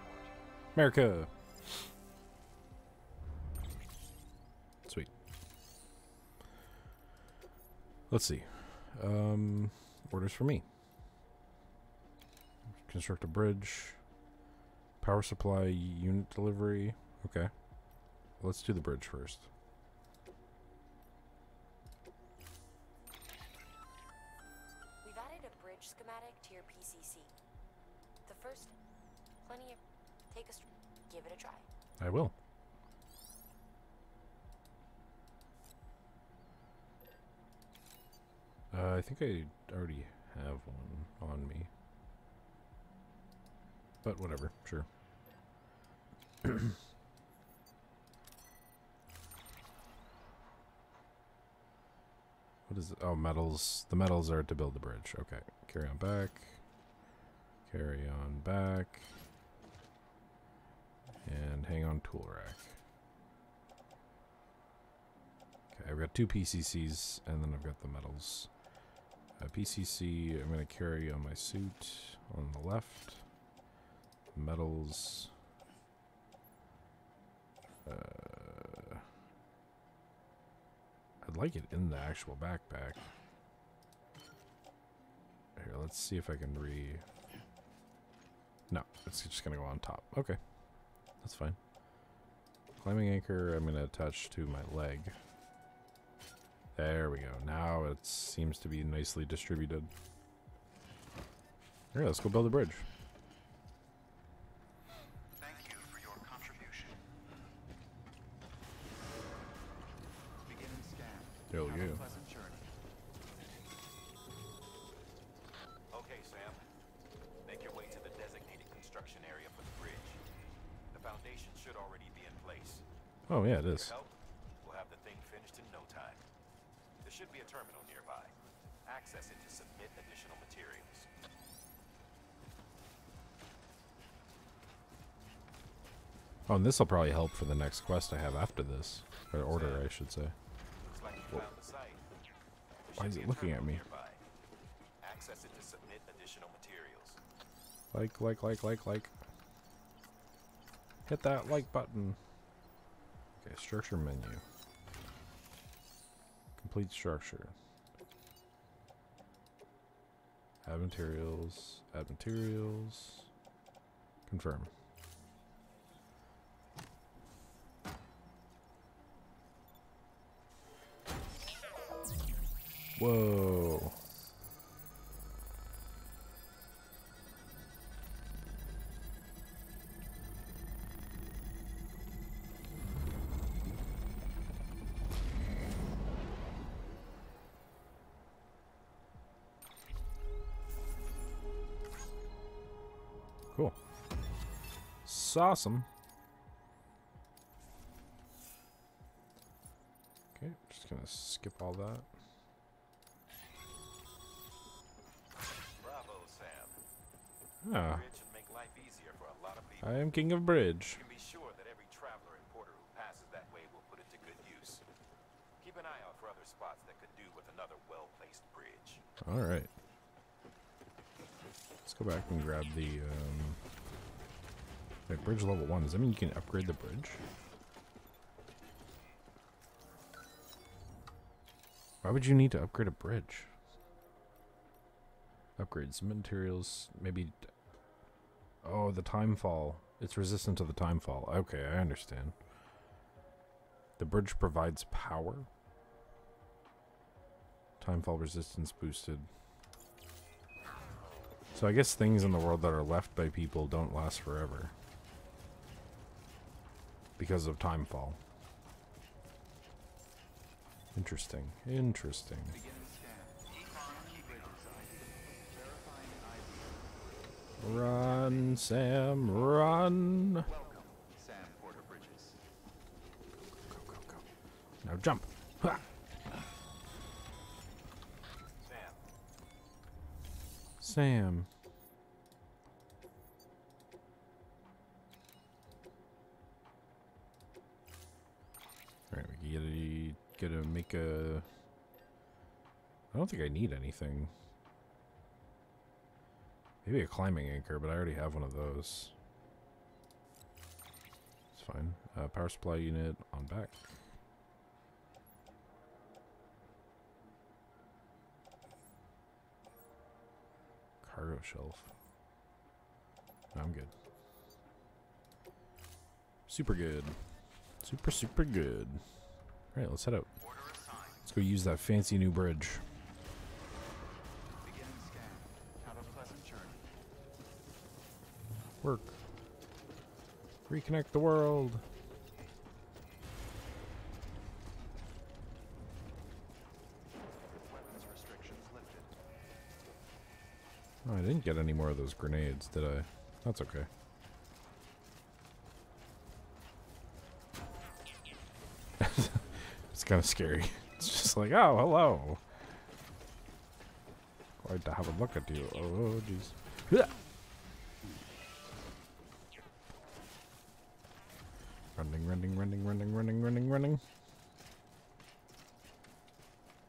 America. Let's see. Um, orders for me. Construct a bridge. Power supply unit delivery. Okay. Let's do the bridge first. We've added a bridge schematic to your PCC. The first, plenty of, take a, give it a try. I will. Uh, I think I already have one on me. But whatever, sure. [COUGHS] what is it? Oh, metals. The metals are to build the bridge. Okay. Carry on back. Carry on back. And hang on tool rack. Okay, I've got two PCCs and then I've got the metals. Uh, PCC, I'm going to carry on my suit on the left. Metals. Uh, I'd like it in the actual backpack. Here, let's see if I can re... No, it's just going to go on top. Okay. That's fine. Climbing anchor, I'm going to attach to my leg. There we go. Now it seems to be nicely distributed. Here, let's go build a bridge. Thank you for your contribution. Begin scan. There we Have a go. pleasant journey. Okay, Sam. Make your way to the designated construction area for the bridge. The foundation should already be in place. Oh, yeah, it is. Help, we'll have the thing finished in no time. There should be a terminal nearby. Access it to submit additional materials. Oh, and this will probably help for the next quest I have after this. Or order, I should say. Like you found the site. There Why is it looking at me? Access it to submit additional materials. Like, like, like, like, like. Hit that like button. Okay, structure menu. Complete structure. Add materials. Add materials. Confirm. Whoa. Cool. Awesome. Okay, just gonna skip all that. Bravo, Sam. Ah, make life easier for a lot of people. I am king of bridge. You can be sure that every traveler and porter who passes that way will put it to good use. Keep an eye out for other spots that could do with another well-placed bridge. All right. Go back and grab the um, like bridge level one. Does that mean you can upgrade the bridge? Why would you need to upgrade a bridge? Upgrade some materials, maybe. Oh, the time fall. It's resistant to the time fall. Okay, I understand. The bridge provides power. Timefall resistance boosted. So I guess things in the world that are left by people don't last forever. Because of timefall. Interesting. Interesting. Begin and scan. Scan key bridges ID. Verifying ID. Run, Sam, run. Welcome, Sam Porter Bridges. Go, go, go. Now jump. Sam. Alright, we gotta, gotta make a... I don't think I need anything. Maybe a climbing anchor, but I already have one of those. It's fine. Uh, power supply unit on back. Cargo shelf. I'm good. Super good. Super, super good. Alright, let's head out. Let's go use that fancy new bridge. Work. Reconnect the world. Oh, I didn't get any more of those grenades, did I? That's okay. [LAUGHS] it's kind of scary. [LAUGHS] It's just like, oh, hello. Glad to have a look at you. Oh, jeez. Running, running, running, running, running, running, running.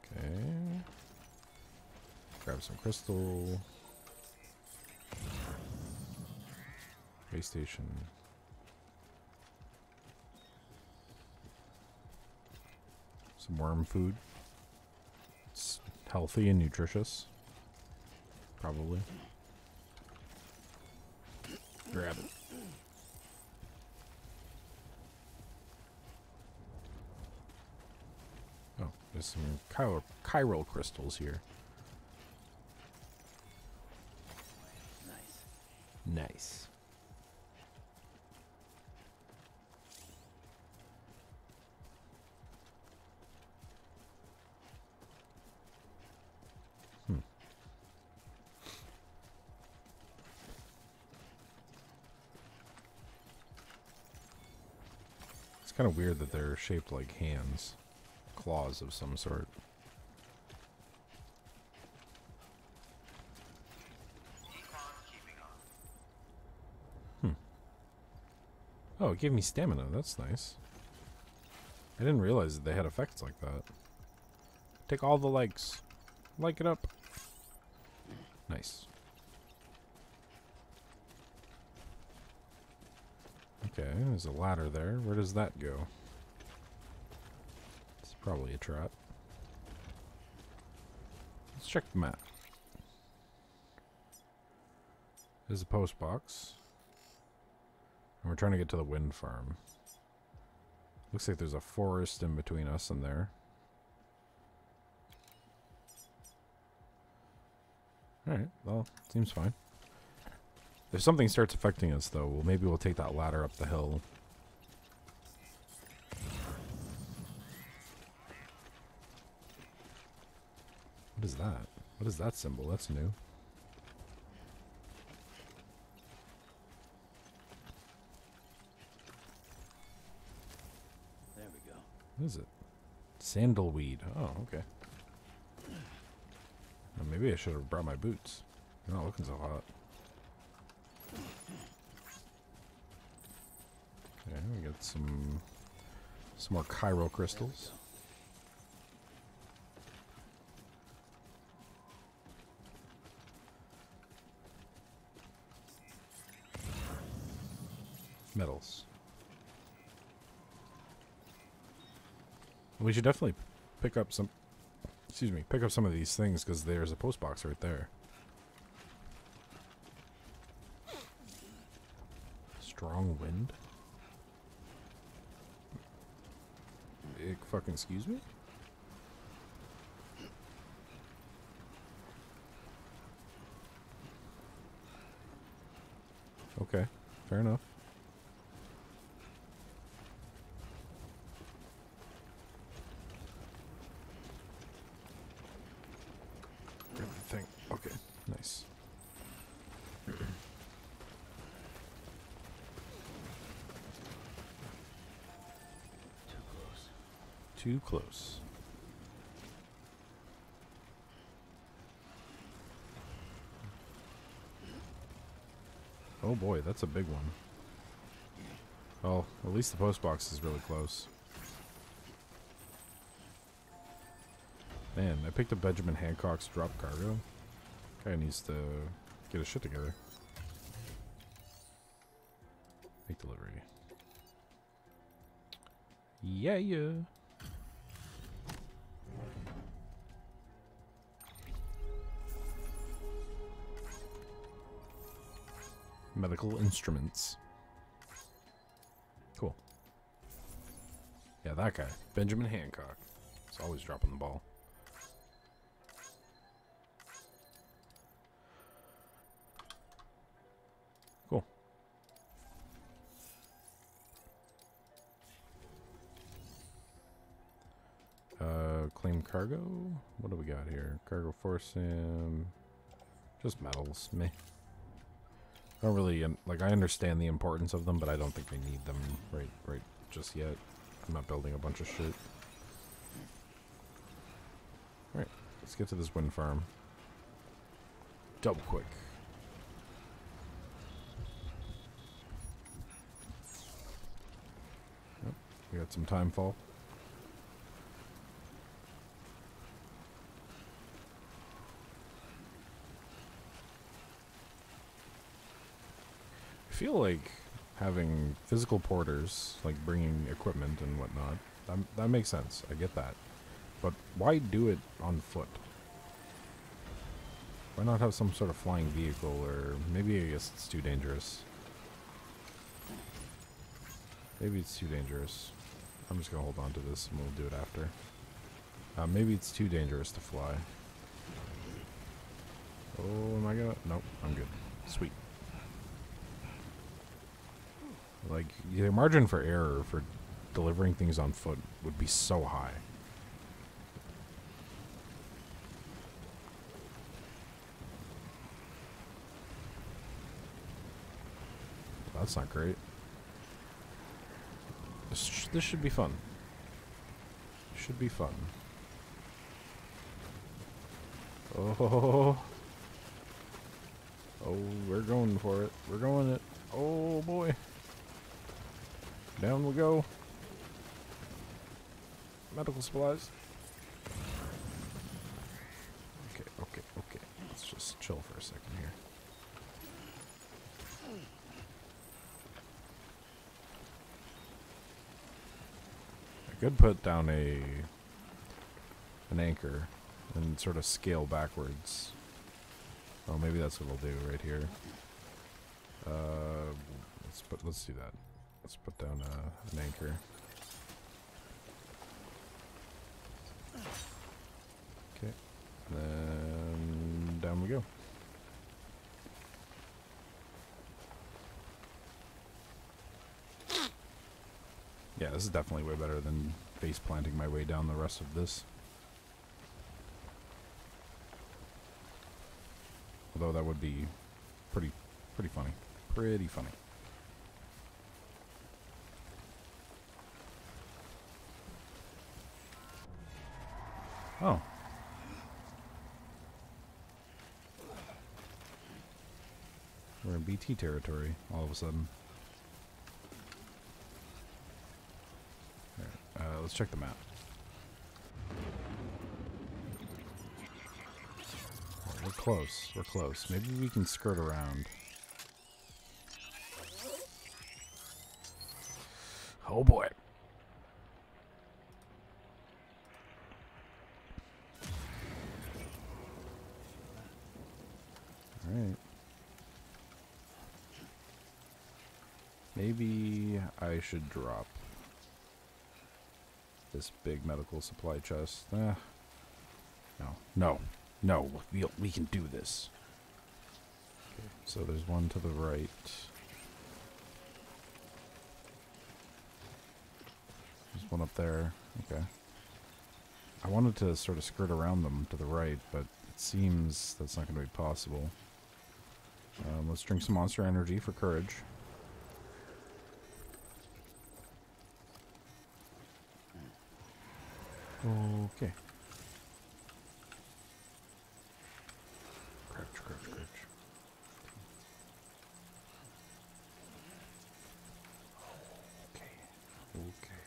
Okay. Grab some crystal. Station. Some worm food. It's healthy and nutritious. Probably. Grab it. Oh, there's some chiral, chiral crystals here. Kind of weird that they're shaped like hands, claws of some sort. Hmm. Oh, it gave me stamina. That's nice. I didn't realize that they had effects like that. Take all the likes. Like it up. Nice. Okay, there's a ladder there. Where does that go? It's probably a trap. Let's check the map. There's a post box. And we're trying to get to the wind farm. Looks like there's a forest in between us and there. Alright, well, seems fine. If something starts affecting us, though, well, maybe we'll take that ladder up the hill. What is that? What is that symbol? That's new. There we go. What is it? Sandalweed. Oh, okay. Well, maybe I should have brought my boots. They're not looking so hot. Okay, we got some some more chiral crystals. Metals. We should definitely pick up some. Excuse me, pick up some of these things because there's a post box right there. Strong wind. Big fucking excuse me. Okay, fair enough. Grab the thing. Okay, nice. Too close. Too close. Oh boy, that's a big one. Well, at least the post box is really close. Man, I picked up Benjamin Hancock's drop cargo. Guy needs to get his shit together. Make delivery. Yeah, yeah. medical instruments. Cool. Yeah, that guy. Benjamin Hancock. He's always dropping the ball. Cool. Uh, claim cargo? What do we got here? Cargo force him. Just metals, meh. I don't really um, like. I understand the importance of them, but I don't think I need them right, right, just yet. I'm not building a bunch of shit. All right, let's get to this wind farm. Double quick. We got some time fall. Feel like having physical porters, like bringing equipment and whatnot, that, that makes sense. I get that. But why do it on foot? Why not have some sort of flying vehicle, or maybe I guess it's too dangerous. Maybe it's too dangerous. I'm just gonna hold on to this and we'll do it after. Uh, maybe it's too dangerous to fly. Oh, am I gonna? Nope, I'm good. Sweet. Like, the margin for error for delivering things on foot would be so high. That's not great. This, sh this should be fun. Should be fun. Oh. Oh, we're going for it. We're going it. Oh boy. Down we go. Medical supplies. Okay, okay, okay. Let's just chill for a second here. I could put down a an anchor and sort of scale backwards. Oh, maybe that's what I'll do right here. Uh, let's let's do that. Let's put down uh, an anchor. Okay, then down we go. Yeah, this is definitely way better than face planting my way down the rest of this. Although that would be pretty, pretty funny. Pretty funny. Oh. We're in BT territory all of a sudden. Alright, uh, let's check the map. Alright, we're close. We're close. Maybe we can skirt around. Oh boy. Alright. Maybe I should drop this big medical supply chest. Eh. No. No. No. We, we can do this. So there's one to the right. There's one up there. Okay. I wanted to sort of skirt around them to the right, but it seems that's not going to be possible. Um, let's drink some Monster Energy for courage. Okay. Crouch, crouch, crouch. Okay. Okay.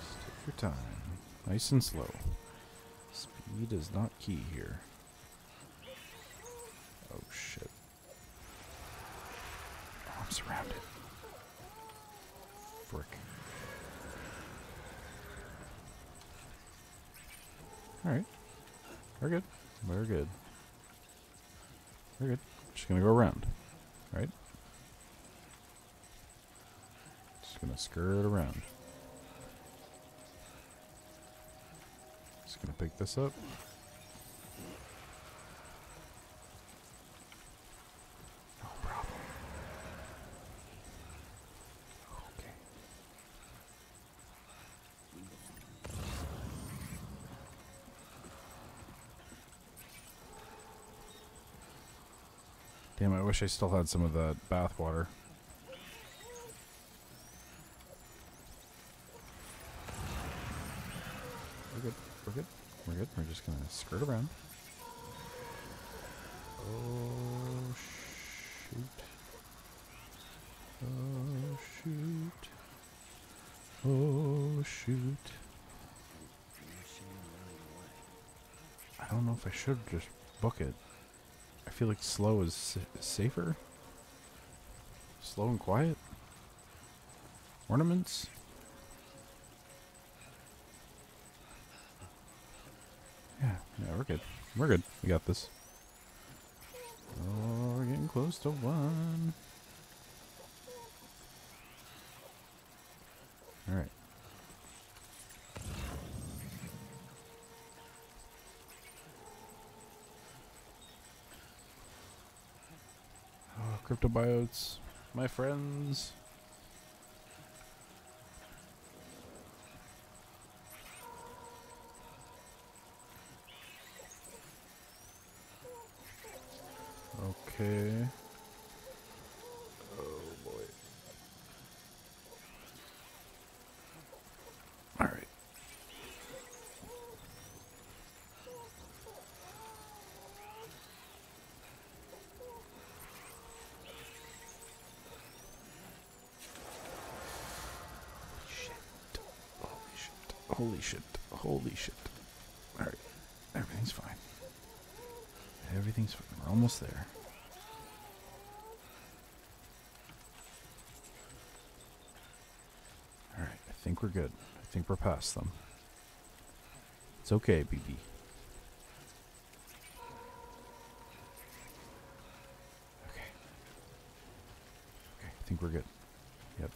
Just take your time. Nice and slow. Speed is not key here. Oh shit. Oh, I'm surrounded. Frick. Alright. We're good. We're good. We're Just gonna go around. Right? Just gonna skirt around. Just gonna pick this up. Wish I still had some of that bath water. We're good. We're good. We're good. We're just gonna skirt around. Oh shoot. Oh shoot. Oh shoot. I don't know if I should just book it. Feel like slow is safer. Slow and quiet. Ornaments. Yeah, yeah, we're good. We're good. We got this. Oh, we're getting close to one. All cryptobiotes, my friends. Okay. Oh boy. All right. Shit. Holy shit. Holy shit. Holy shit. All right. Everything's fine. Everything's fine. We're almost there. Alright, I think we're good. I think we're past them. It's okay, BB. Okay. Okay, I think we're good. Yep.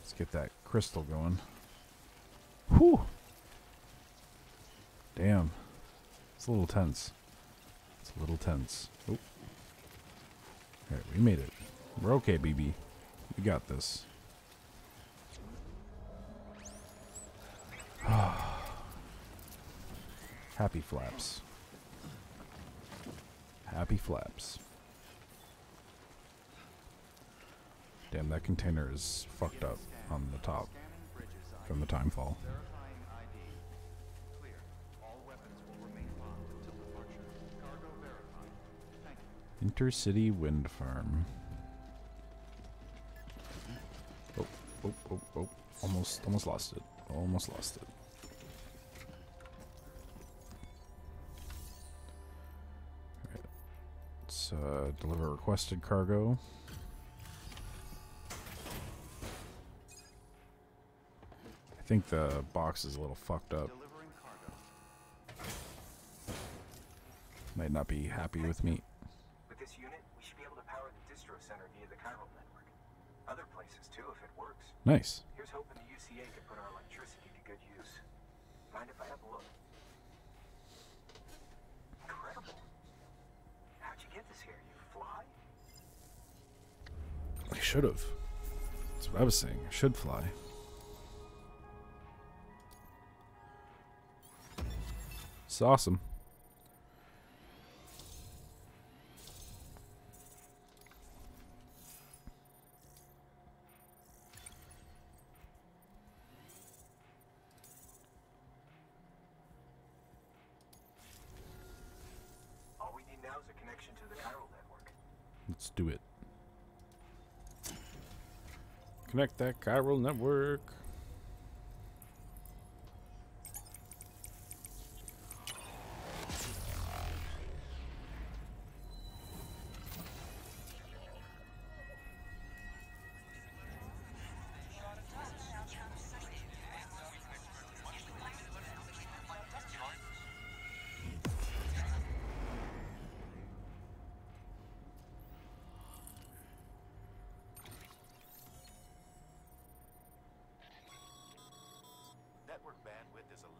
Let's get that crystal going. Whew! Damn. It's a little tense. It's a little tense. Oh. Alright, we made it. We're okay, BB. We got this. [SIGHS] Happy flaps. Happy flaps. Damn, that container is fucked up on the top from the time fall. Intercity Wind Farm. Oh, oh, oh, oh. Almost, almost lost it. Almost lost it. Let's uh, deliver requested cargo. Think the box is a little fucked up. Might not be happy with me. With this unit, we should be able to power the distro center via the chiral network. Other places too, if it works. Nice. Here's hoping the UCA can put our electricity to good use. Mind if I have a look? Incredible. How'd you get this here? You fly? I should have. That's what I was saying. I should fly. Chiral network. Let's do it. Connect that chiral. Network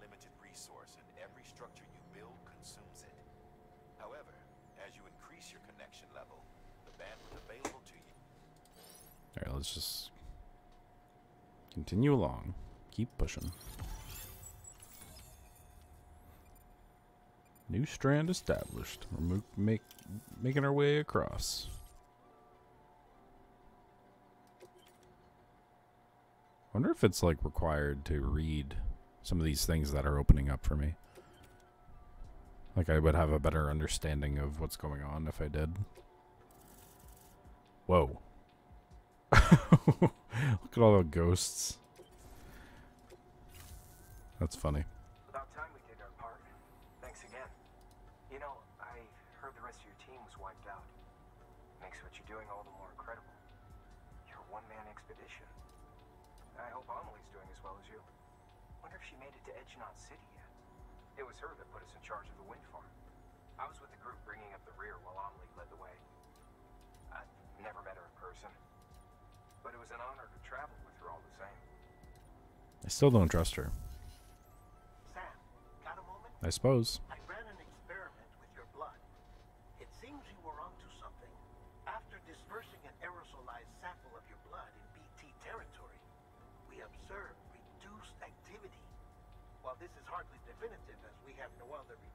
limited resource, and every structure you build consumes it. However, as you increase your connection level, the bandwidth available to you Alright, let's just continue along. Keep pushing. New strand established. We're make, making our way across. Wonder if it's like required to read some of these things that are opening up for me. Like I would have a better understanding of what's going on if I did. Whoa. [LAUGHS] Look at all the ghosts. That's funny. Wonder if made it to Edge Knot City yet. It was her that put us in charge of the wind farm. I was with the group bringing up the rear while Amelie led the way. I never met her in person. But it was an honor to travel with her all the same. I still don't trust her. Sam, got a moment? I suppose.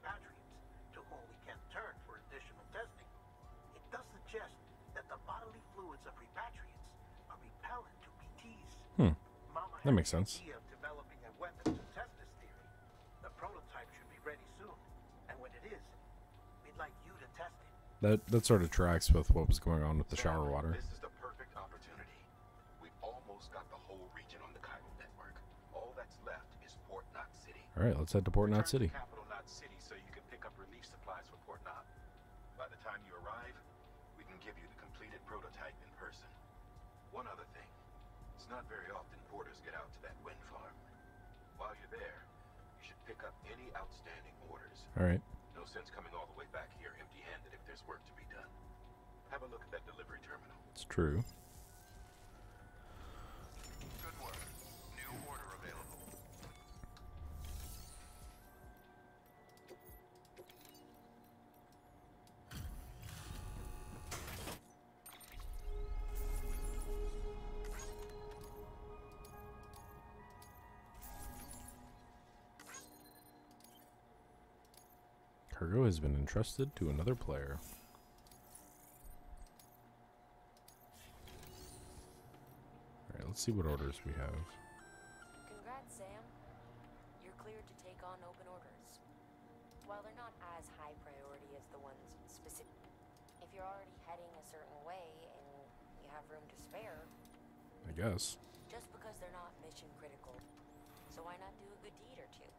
No to whom we can turn for additional testing, it does suggest that the bodily fluids of repatriates are repellent to BTs. Hmm. Mama That makes sense. idea of developing a weapon to test this theory. The prototype should be ready soon, and when it is, we'd like you to test it. That that sort of tracks with what was going on with the shower water. This is the perfect opportunity. We've almost got the whole region on the Chiral network. All that's left is Port Knot City. All right, let's head to Port Knot City. Capital Knot City so you can pick up relief supplies for Port Knot. By the time you arrive, we can give you the completed prototype in person. One other thing. It's not very often porters get out to that wind farm. While you're there, you should pick up any outstanding orders. All right. No sense coming all the way back here empty-handed if there's work to be done. Have a look at that delivery terminal. It's true. Has been entrusted to another player. All right, let's see what orders we have. Congrats, Sam. You're cleared to take on open orders. While they're not as high priority as the ones specific, if you're already heading a certain way and you have room to spare, I guess. just because they're not mission critical, so why not do a good deed or two?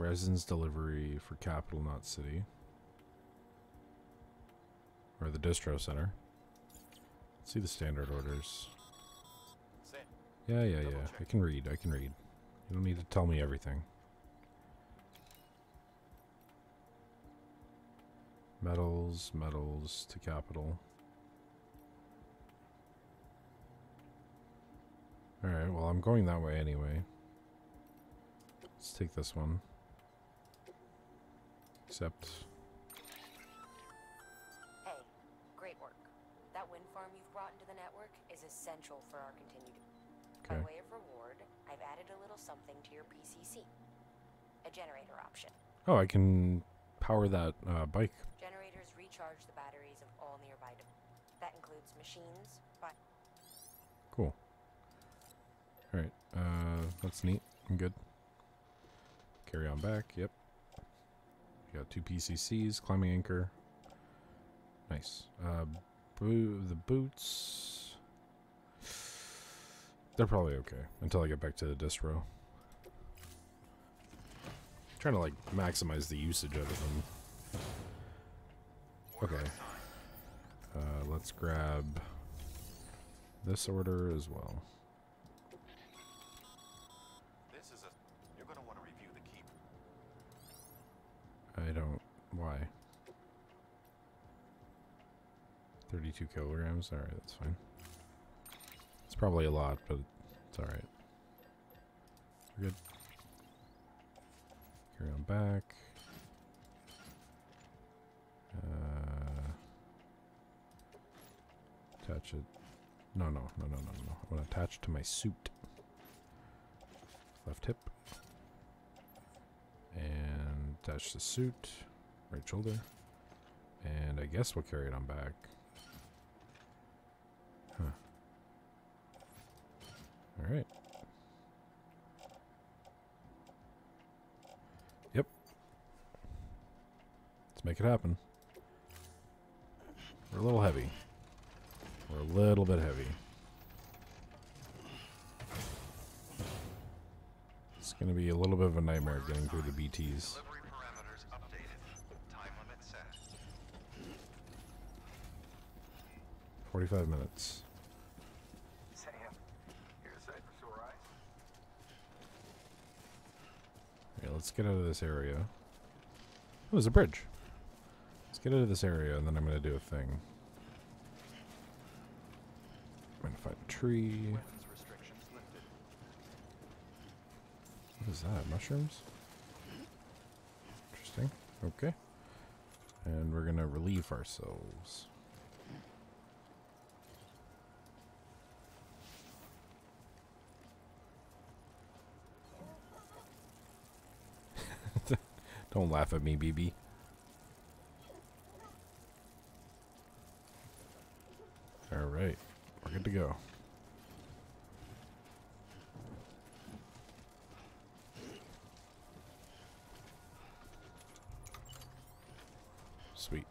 Resins delivery for Capital Knot City. Or the distro center. Let's see the standard orders. Yeah, yeah, yeah. I can read. I can read. You don't need to tell me everything. Metals, metals to capital. Alright, well, I'm going that way anyway. Let's take this one. Except, Hey, great work. That wind farm you've brought into the network is essential for our continued. By Okay. way of reward, I've added a little something to your PCC. A generator option. oh, I can power that uh, bike. Generators recharge the batteries of all nearby. That includes machines, but Cool. Alright, uh, that's neat. I'm good. Carry on back, yep. Got two PCCs, climbing anchor. Nice. Uh, the boots. They're probably okay until I get back to the distro. trying to like maximize the usage of them. Okay. Uh, let's grab this order as well. I don't. Why? 32 kilograms? Alright, that's fine. It's probably a lot, but it's alright. We're good. Carry on back. Uh, attach it. No, no, no, no, no, no. I want to attach to my suit. Left hip. Attach the suit. Right shoulder. And I guess we'll carry it on back. Huh. Alright. Yep. Let's make it happen. We're a little heavy. We're a little bit heavy. It's going to be a little bit of a nightmare getting through the BTs. 45 minutes. Sam, you're a sight for sore eyes. Yeah, let's get out of this area. Oh, there's a bridge. Let's get out of this area, and then I'm going to do a thing. I'm going to find a tree. What is that? Mushrooms? Interesting. Okay. And we're going to relieve ourselves. Don't laugh at me, BB. Alright. We're good to go. Sweet.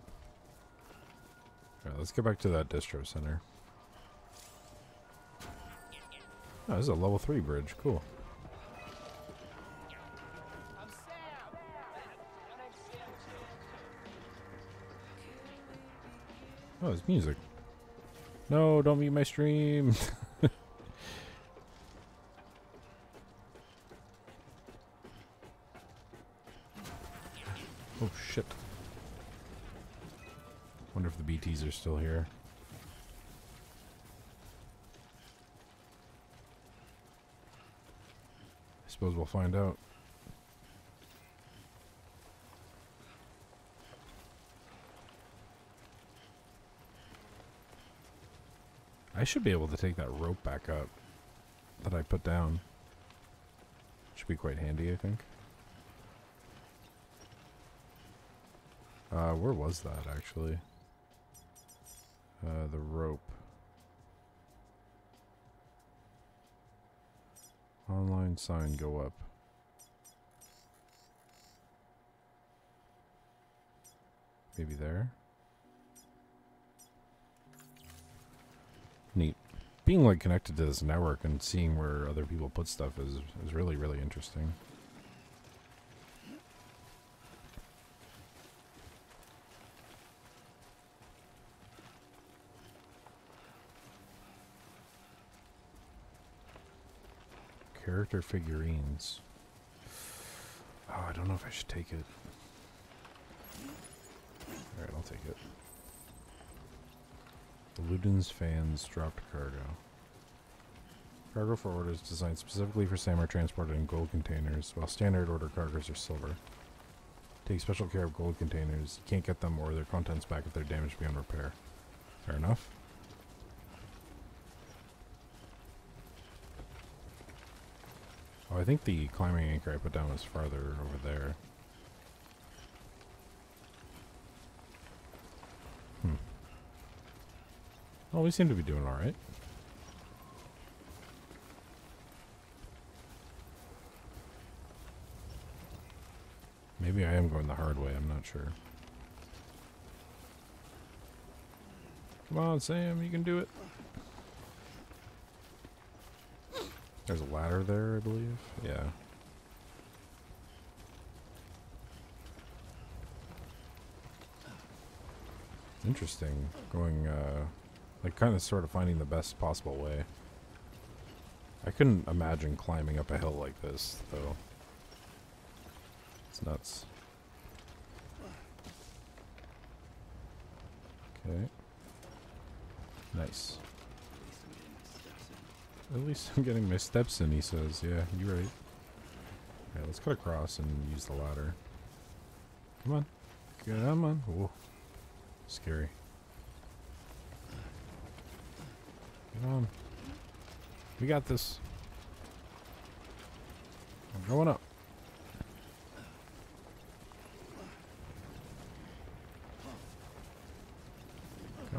Alright, let's get back to that distro center. Oh, this is a level 3 bridge. Cool. Oh, it's music. No, don't mute my stream. [LAUGHS] oh, shit. Wonder if the BTs are still here. I suppose we'll find out. I should be able to take that rope back up that I put down. Should be quite handy, I think. Uh, where was that, actually? Uh, the rope. Online sign go up. Maybe there? Neat. Being like connected to this network and seeing where other people put stuff is is really really interesting. Character figurines. Oh, I don't know if I should take it. Alright, I'll take it. Ludens fans dropped cargo. Cargo for orders designed specifically for SAM are transported in gold containers, while standard order cargoes are silver. Take special care of gold containers. You can't get them or their contents back if they're damaged beyond repair. Fair enough. Oh, I think the climbing anchor I put down was farther over there. Well, we seem to be doing alright. Maybe I am going the hard way, I'm not sure. Come on, Sam, you can do it. There's a ladder there, I believe. Yeah. Interesting. Going, uh, like, kind of sort of finding the best possible way. I couldn't imagine climbing up a hill like this, though. It's nuts. Okay. Nice. At least I'm getting my steps in, he says. Yeah, you're right. Yeah, let's cut across and use the ladder. Come on. Come on. Whoa. Scary. Get on. We got this. I'm going up.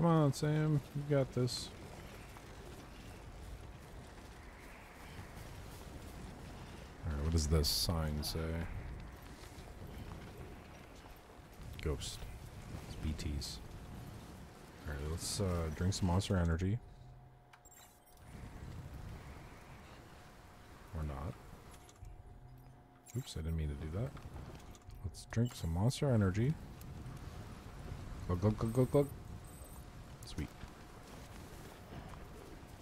Come on, Sam. You got this. Alright, what does this sign say? Ghost. It's BTs. Alright, let's uh, drink some monster energy. Or not. Oops, I didn't mean to do that. Let's drink some monster energy. Glug, glug, glug, glug, glug. Sweet.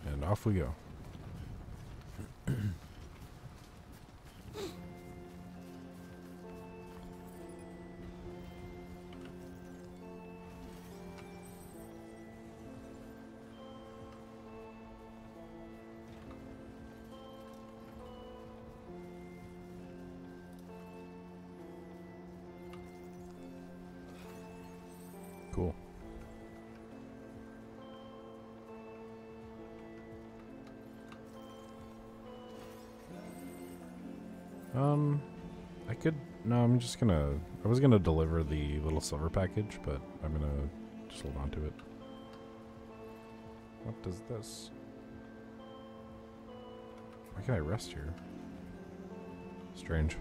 And off we go. [CLEARS THROAT] No, I'm just gonna. I was gonna deliver the little silver package, but I'm gonna just hold on to it. What does this? Why can I rest here? Strange.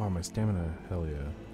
Oh, my stamina. Hell yeah.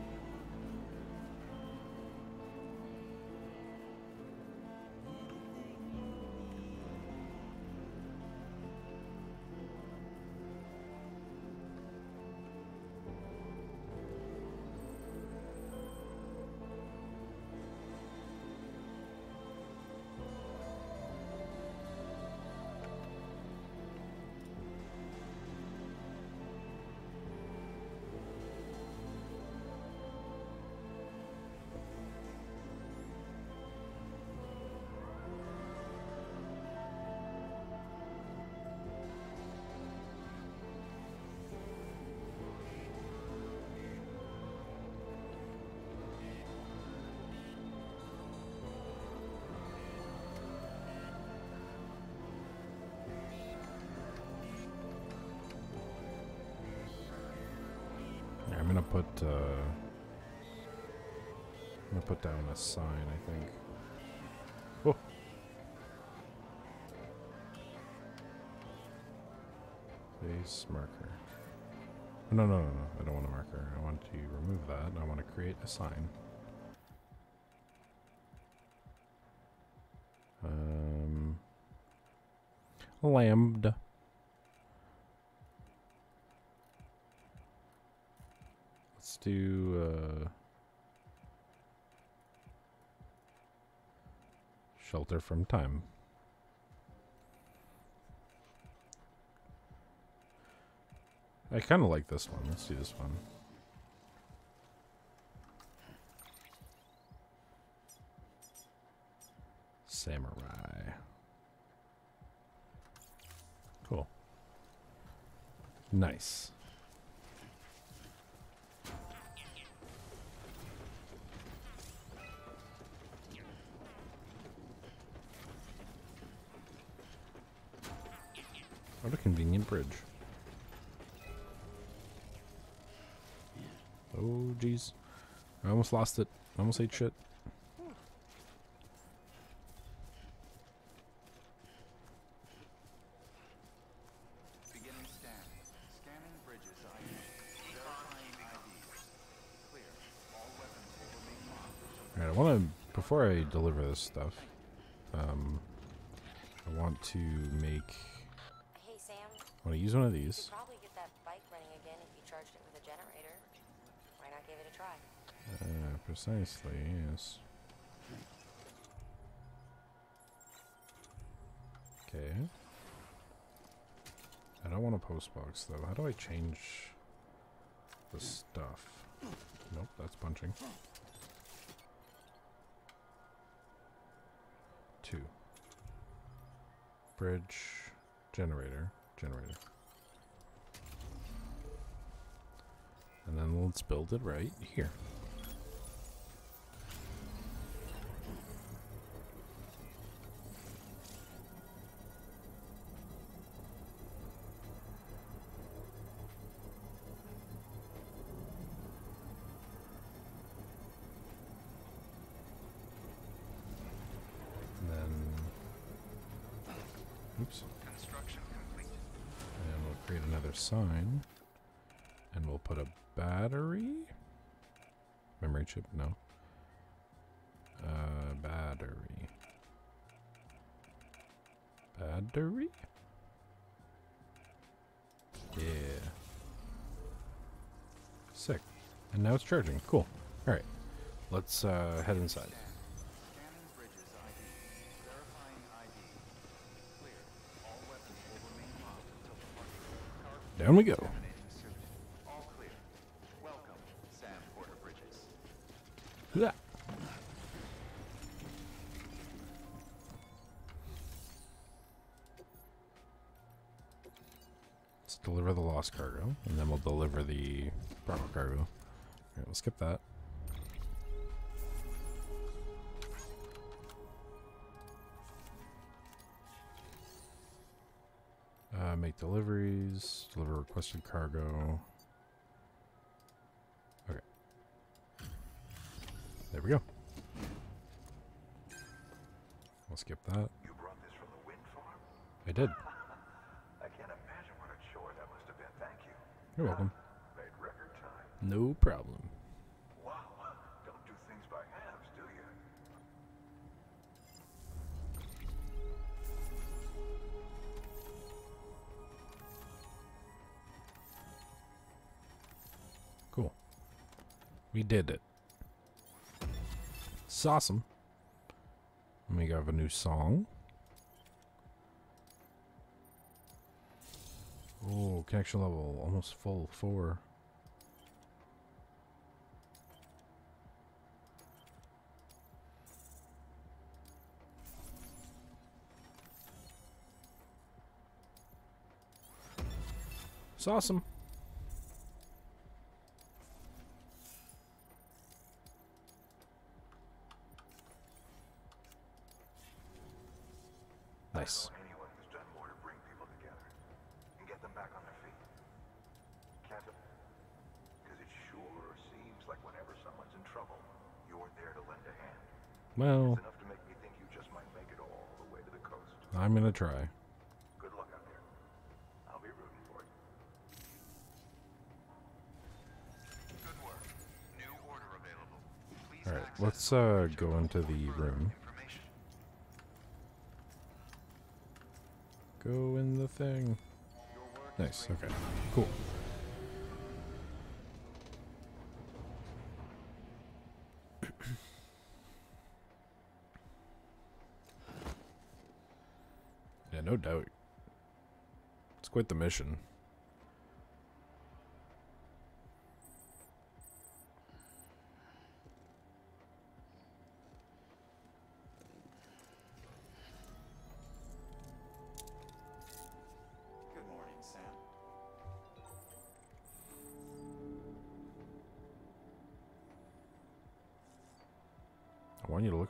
Put. Uh, I'm gonna put down a sign. I think. Oh. Face marker. No, no, no, no. I don't want a marker. I want to remove that. And I want to create a sign. Um, lambda. Let's do uh, shelter from time. I kind of like this one. Let's do this one. almost lost it. I almost ate shit. Alright, I want to, before I deliver this stuff, um, I want to make, I want to use one of these. Precisely, yes. Okay. I don't want a post box though. How do I change the stuff? Nope, that's punching. Two. Bridge, generator, generator. And then let's build it right here. Oops. Construction complete. And we'll create another sign. And we'll put a battery? Memory chip? No. Uh, battery. Battery? Yeah. Sick. And now it's charging. Cool. Alright. Let's uh, head inside. Scanning bridges ID. Verifying ID. Clear. All weapons will remain locked until departure. Cargo Down we go. Welcome. Let's deliver the lost cargo, and then we'll deliver the proper cargo. Alright, we'll skip that. Make deliveries, deliver requested cargo. Okay. There we go. We'll skip that. You brought this from the wind farm? I did. [LAUGHS] I can't imagine what a chore that must have been. Thank you. You're welcome. Made record time. No problem. We did it. It's awesome. And we have a new song. Oh, connection level almost full. Four. It's awesome. Nice. Anyone who's done more to bring people together and get them back on their feet. Can't Because it sure seems like whenever someone's in trouble, you're there to lend a hand. Well, It's enough to make me think you just might make it all the way to the coast. I'm gonna try. Good luck out there. I'll be rooting for you. Good work. New order available. Please Alright, access let's uh, go into the room. Go in the thing. Nice, okay. Cool. [COUGHS] yeah, no doubt. It's quite the mission.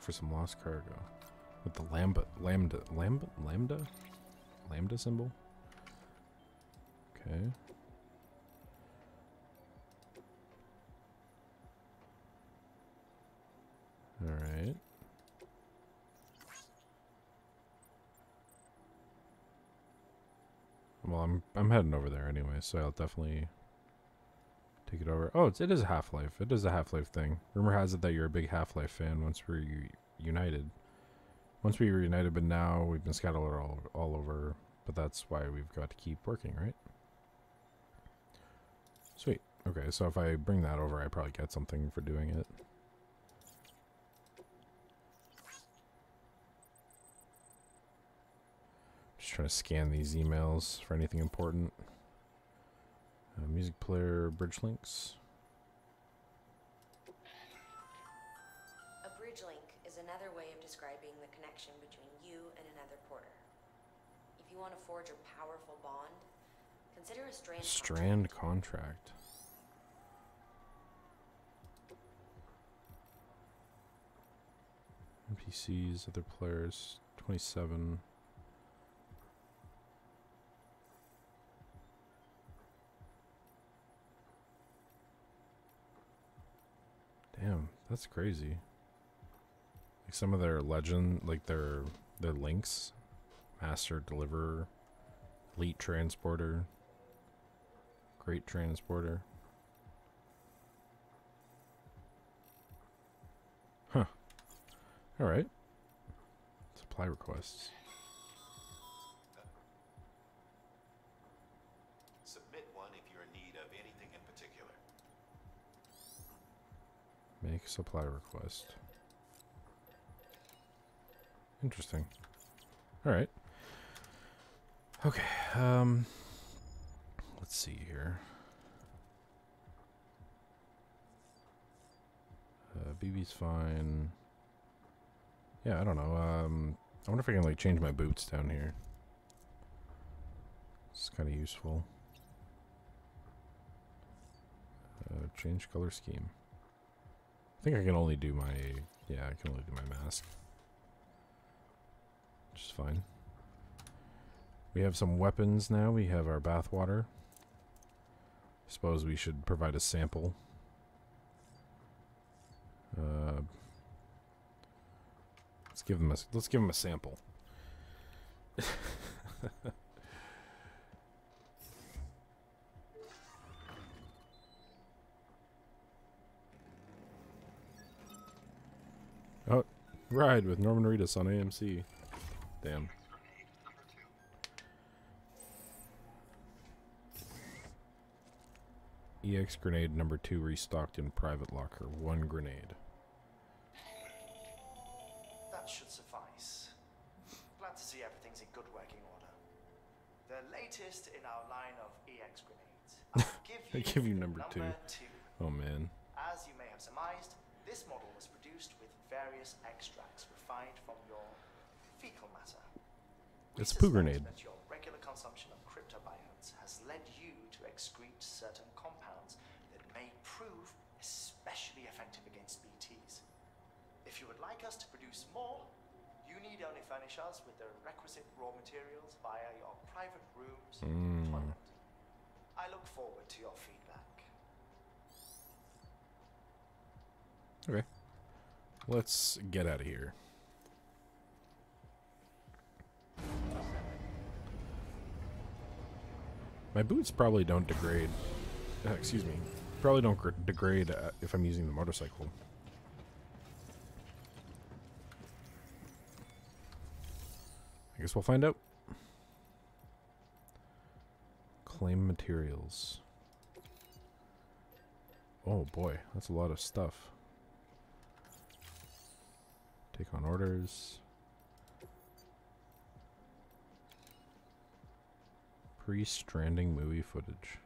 For some lost cargo. With the lambda lambda lambda lambda? Lambda symbol? Okay. Alright. Well, I'm I'm heading over there anyway, so I'll definitely Take it over. Oh, it's, it is a Half Life. It is a Half Life thing. Rumor has it that you're a big Half Life fan once we're united. Once we were united, but now we've been scattered all, all over. But that's why we've got to keep working, right? Sweet. Okay, so if I bring that over, I probably get something for doing it. Just trying to scan these emails for anything important. Uh, music player, bridge links. A bridge link is another way of describing the connection between you and another porter. If you want to forge a powerful bond, consider a strand. Strand contract. NPCs, other players, 27. Damn, that's crazy. Like some of their legend, like their their links, master deliverer, elite transporter, great transporter. Huh. All right. Supply requests. Make supply request. Interesting. All right. Okay. Um. Let's see here. Uh, BB's fine. Yeah, I don't know. Um, I wonder if I can like change my boots down here. It's kind of useful. Uh, change color scheme. I think I can only do my yeah, I can only do my mask. Which is fine. We have some weapons now. We have our bathwater. Suppose we should provide a sample. Uh, let's give them a let's give them a sample. [LAUGHS] oh, ride with Norman Reedus on AMC. Damn. EX grenade number two restocked in private locker. One grenade. That should suffice. Glad to see everything's in good working order. The latest in our line of EX grenades. [LAUGHS] Give give you the number two. two. Oh man. As you may have surmised, this model was produced with various extracts refined from your fecal matter. We It's a poo grenade. That your regular consumption of cryptobiotes has led you to excrete certain compounds that may prove especially effective against BTs. If you would like us to produce more, you need only furnish us with the requisite raw materials via your private rooms Mm. toilet. I look forward to your feedback. Okay. Let's get out of here. My boots probably don't degrade. Uh, excuse me. Probably don't degrade uh, if I'm using the motorcycle. I guess we'll find out. Claim materials. Oh boy, that's a lot of stuff. Take on orders. Pre-stranding movie footage.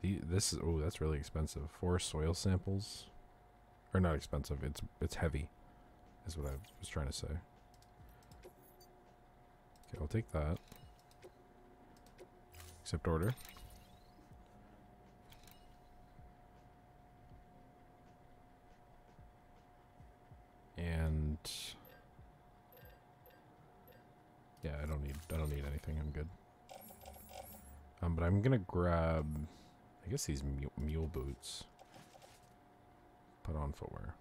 The this is oh that's really expensive. Four soil samples, or not expensive. It's it's heavy, is what I was trying to say. Okay, I'll take that. Accept order. And yeah, I don't need I don't need anything. I'm good. Um, but I'm gonna grab, I guess these mule, mule boots. Put on footwear.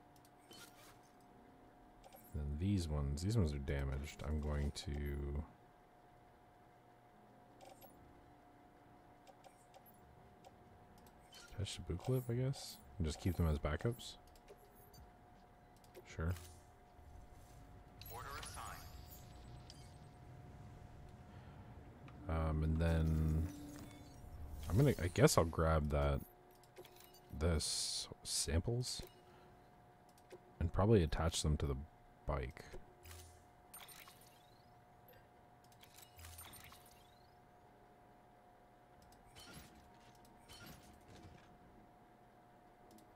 Then these ones, these ones are damaged. I'm going to. Attach the boot clip, I guess, and just keep them as backups. Sure. Order assigned. Um, and then I'm gonna. I guess I'll grab that. This samples, and probably attach them to the bike.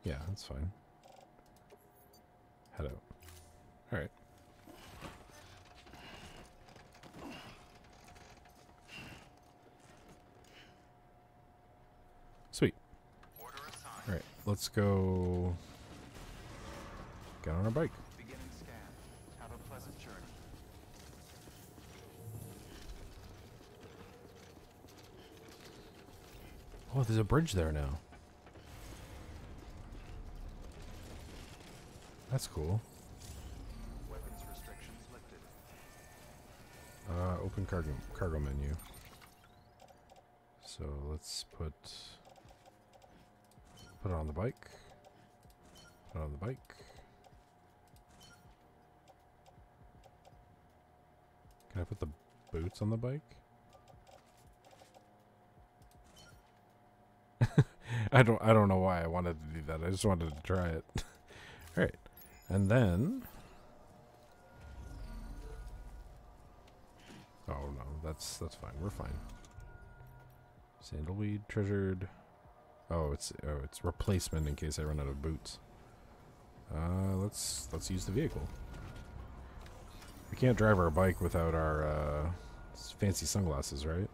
Yeah, that's fine. Head out. Alright. Sweet. Alright, let's go get on our bike. Beginning scan. Have a pleasant journey. Oh, there's a bridge there now. That's cool. Weapons restrictions lifted. Uh, open cargo cargo menu. So let's put put it on the bike. Put it on the bike. Can I put the boots on the bike? [LAUGHS] I don't I don't know why I wanted to do that. I just wanted to try it. [LAUGHS] All right. And then Oh no, that's that's fine. We're fine. Sandalweed treasured. Oh, it's oh, it's replacement in case I run out of boots. Uh, let's let's use the vehicle. We can't drive our bike without our uh, fancy sunglasses, right?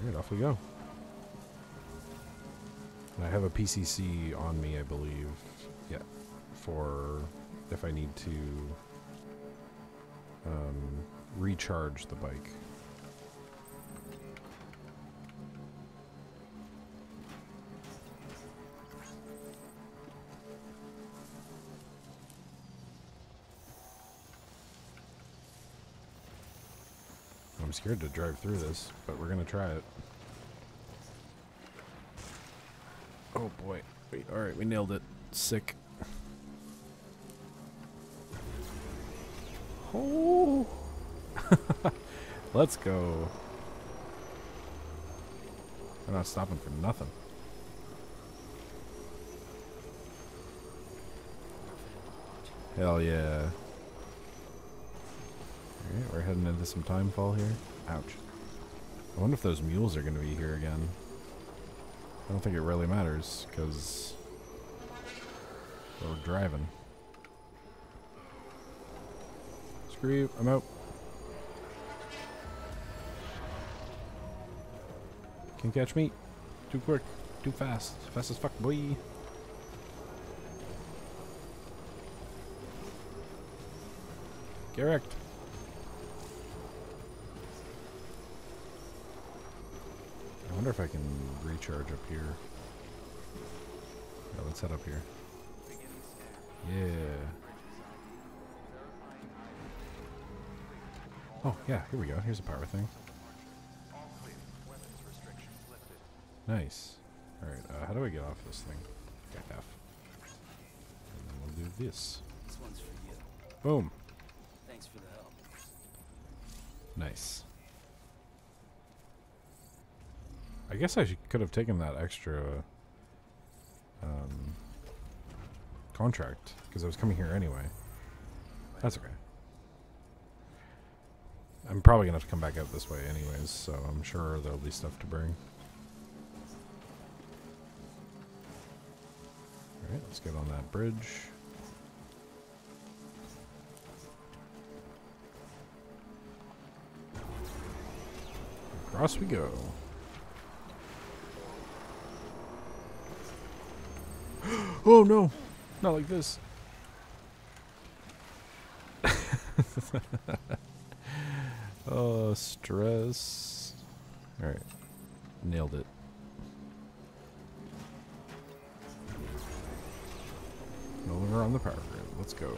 Alright, off we go. And I have a PCC on me, I believe. Yeah, for if I need to um, recharge the bike. I'm scared to drive through this, but we're gonna try it. Oh boy. Wait, alright, we nailed it. Sick. Oh. [LAUGHS] Let's go. We're not stopping for nothing. Hell yeah. We're heading into some time fall here. Ouch. I wonder if those mules are going to be here again. I don't think it really matters, because we're driving. Screw you, I'm out. Can't catch me. Too quick. Too fast. Fast as fuck, boy. Get wrecked. I wonder if I can recharge up here. Yeah, let's head up here. Yeah. Oh, yeah, here we go. Here's a power thing. All clear. Weapons restrictions lifted. Nice. Alright, uh, how do I get off this thing? F. And then we'll do this. This one's for you. Boom. Thanks for the help. Nice. I guess I could have taken that extra um, contract because I was coming here anyway. That's okay. I'm probably gonna have to come back out this way anyways, so I'm sure there'll be stuff to bring. Alright, let's get on that bridge. Across we go. Oh no! Not like this. [LAUGHS] oh, stress. Alright. Nailed it. No longer on the power grid. Let's go.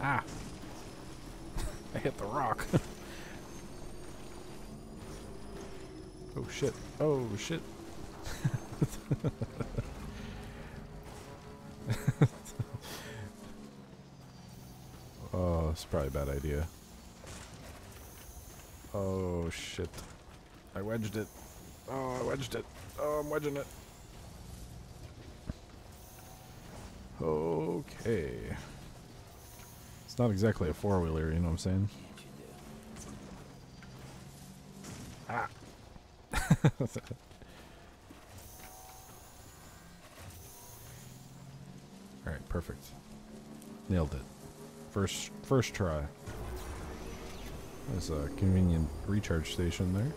Ah! I hit the [LAUGHS] oh shit. Oh shit. [LAUGHS] oh, it's probably a bad idea. Oh shit. I wedged it. Oh, I wedged it. Oh, I'm wedging it. Okay. It's not exactly a four wheeler, you know what I'm saying? [LAUGHS] Alright, perfect. Nailed it. First first try. There's a convenient recharge station there.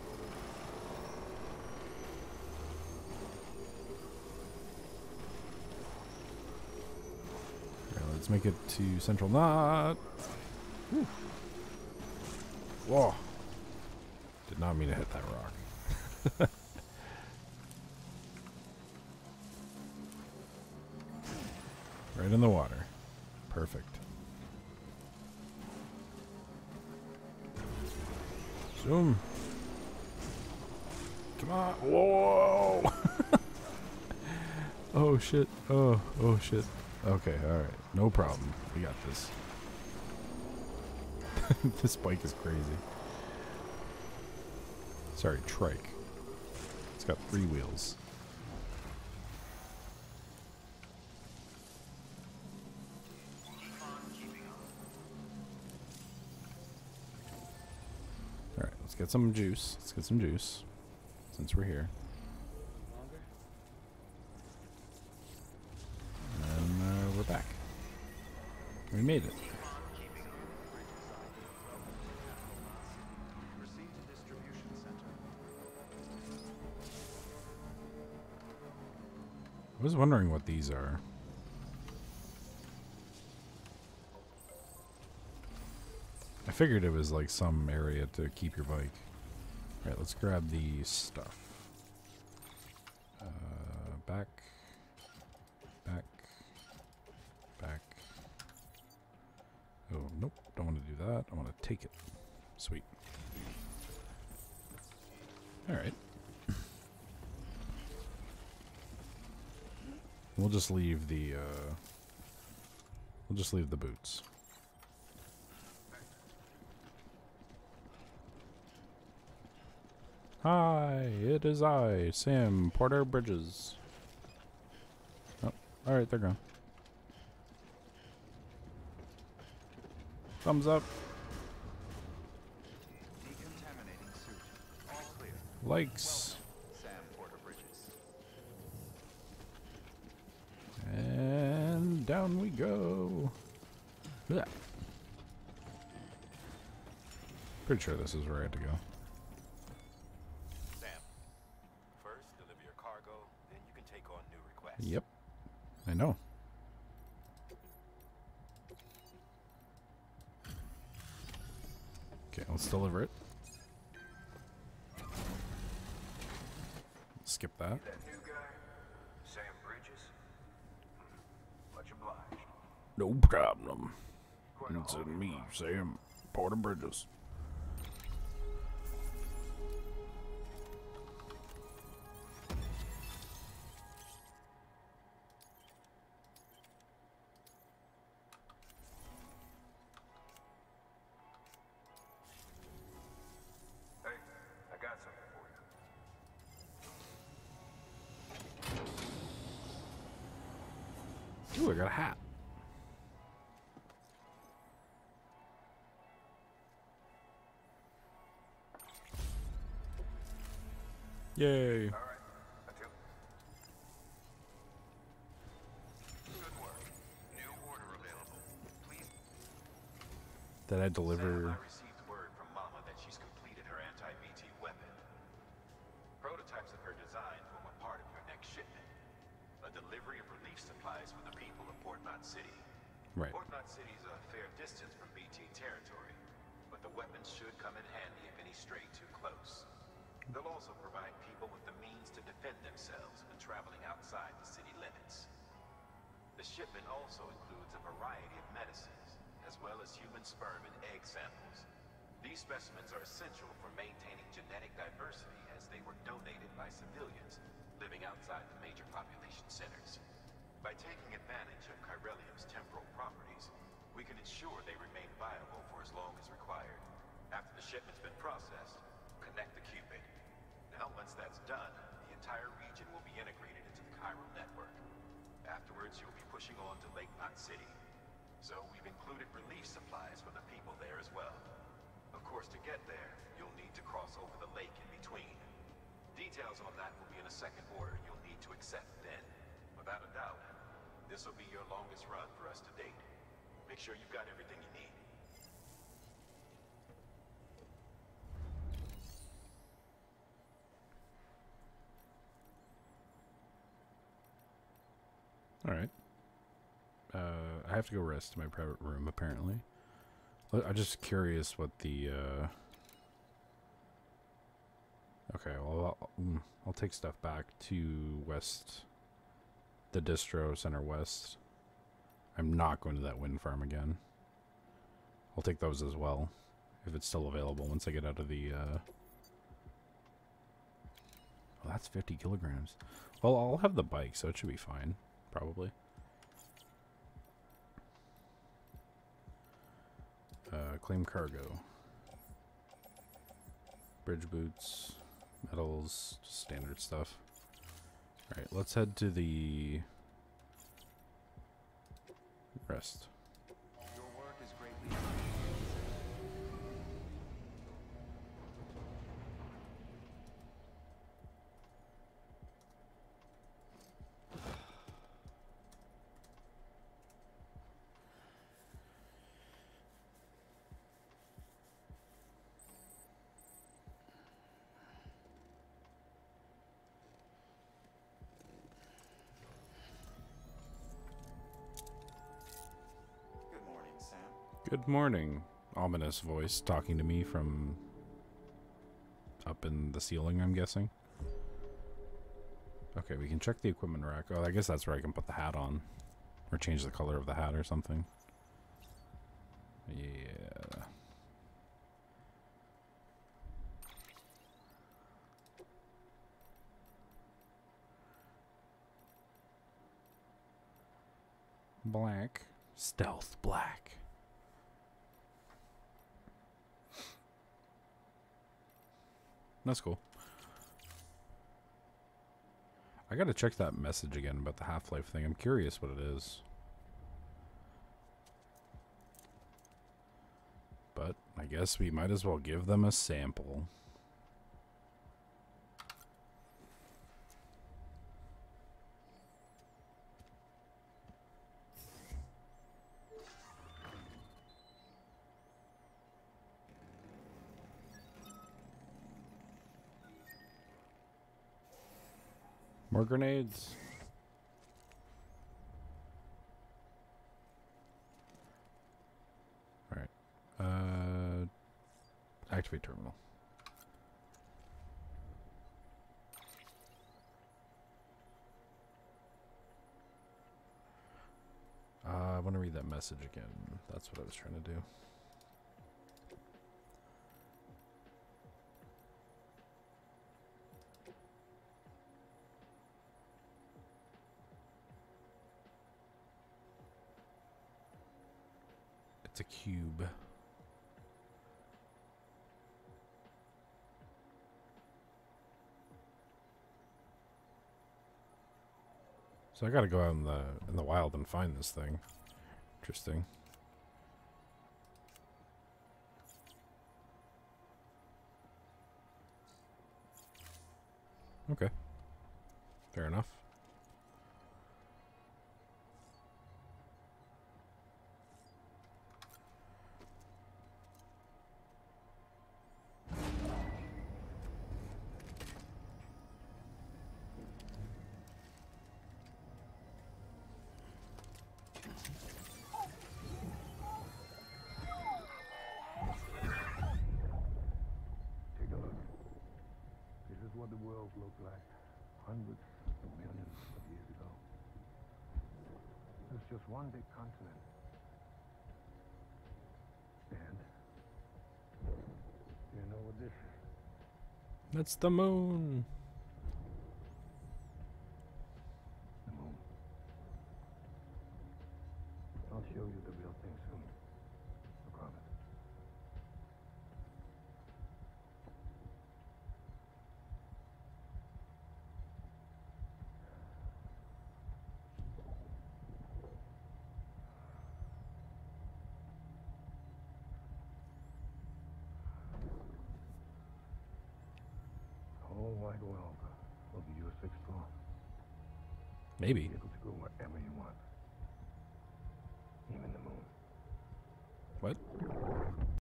Alright, let's make it to Central Knot. Whoa. Did not mean to hit that rock. [LAUGHS] right in the water. Perfect. Zoom. Come on. Whoa. [LAUGHS] oh shit. Oh, oh shit. Okay, alright. No problem. We got this. [LAUGHS] this bike is crazy. Sorry, trike. It's got three wheels. Alright, let's get some juice. Let's get some juice. Since we're here. And uh, we're back. We made it. I was wondering what these are. I figured it was like some area to keep your bike. Alright, let's grab the stuff. Uh, back. Back. Back. Oh, nope. Don't want to do that. I want to take it. Sweet. Alright. We'll just leave the, uh... We'll just leave the boots. Hi, it is I, Sam Porter Bridges. Oh, alright, they're gone. Thumbs up. Decontaminating suit. All clear. Likes. Sam Porter Bridges. And down we go. Blah. Pretty sure this is where I had to go. Sam, first deliver your cargo, then you can take on new requests. Yep. I know. Okay, let's deliver it. Skip that. That new guy, Sam Bridges. Hmm, Much obliged. No problem. It's me, Sam Porter Bridges. Weapon. Prototypes of her design form a part of your next shipment. A delivery of relief supplies for the people of Port Knot City. Right. Port Knot City is a fair distance from BT territory, but the weapons should come in handy if any stray too close. They'll also provide people with the means to defend themselves when traveling outside the city limits. The shipment also includes a variety of medicines, well as human sperm and egg samples. These specimens are essential for maintaining genetic diversity as they were donated by civilians living outside the major population centers. By taking advantage of Chiralium's temporal properties, we can ensure they remain viable for as long as required. After the shipment's been processed, connect the Q-pid. Now, once that's done, the entire region will be integrated into the Chiral network. Afterwards, you'll be pushing on to Lake Knot City. So we've included relief supplies for the people there as well. Of course, to get there, you'll need to cross over the lake in between. Details on that will be in a second order you'll need to accept then. Without a doubt, this will be your longest run for us to date. Make sure you've got everything you need. All right. Uh, I have to go rest in my private room, apparently. I'm just curious what the. Uh... Okay, well, I'll, mm, I'll take stuff back to West. The distro center west. I'm not going to that wind farm again. I'll take those as well, if it's still available once I get out of the. Uh... Oh, that's 50 kilograms. Well, I'll have the bike, so it should be fine probably. Uh, claim cargo. Bridge boots, metals, standard stuff. Alright, let's head to the rest. Good morning. Ominous voice talking to me from up in the ceiling, I'm guessing. Okay, we can check the equipment rack. Oh, I guess that's where I can put the hat on. Or change the color of the hat or something. Yeah. Black. Stealth black. That's cool. I gotta check that message again about the Half-Life thing. I'm curious what it is. But I guess we might as well give them a sample. More grenades. Alright. Uh activate terminal. Uh, I want to read that message again. That's what I was trying to do. Cube. So I gotta go out in the in the wild and find this thing. Interesting. Okay. Fair enough. That's the moon.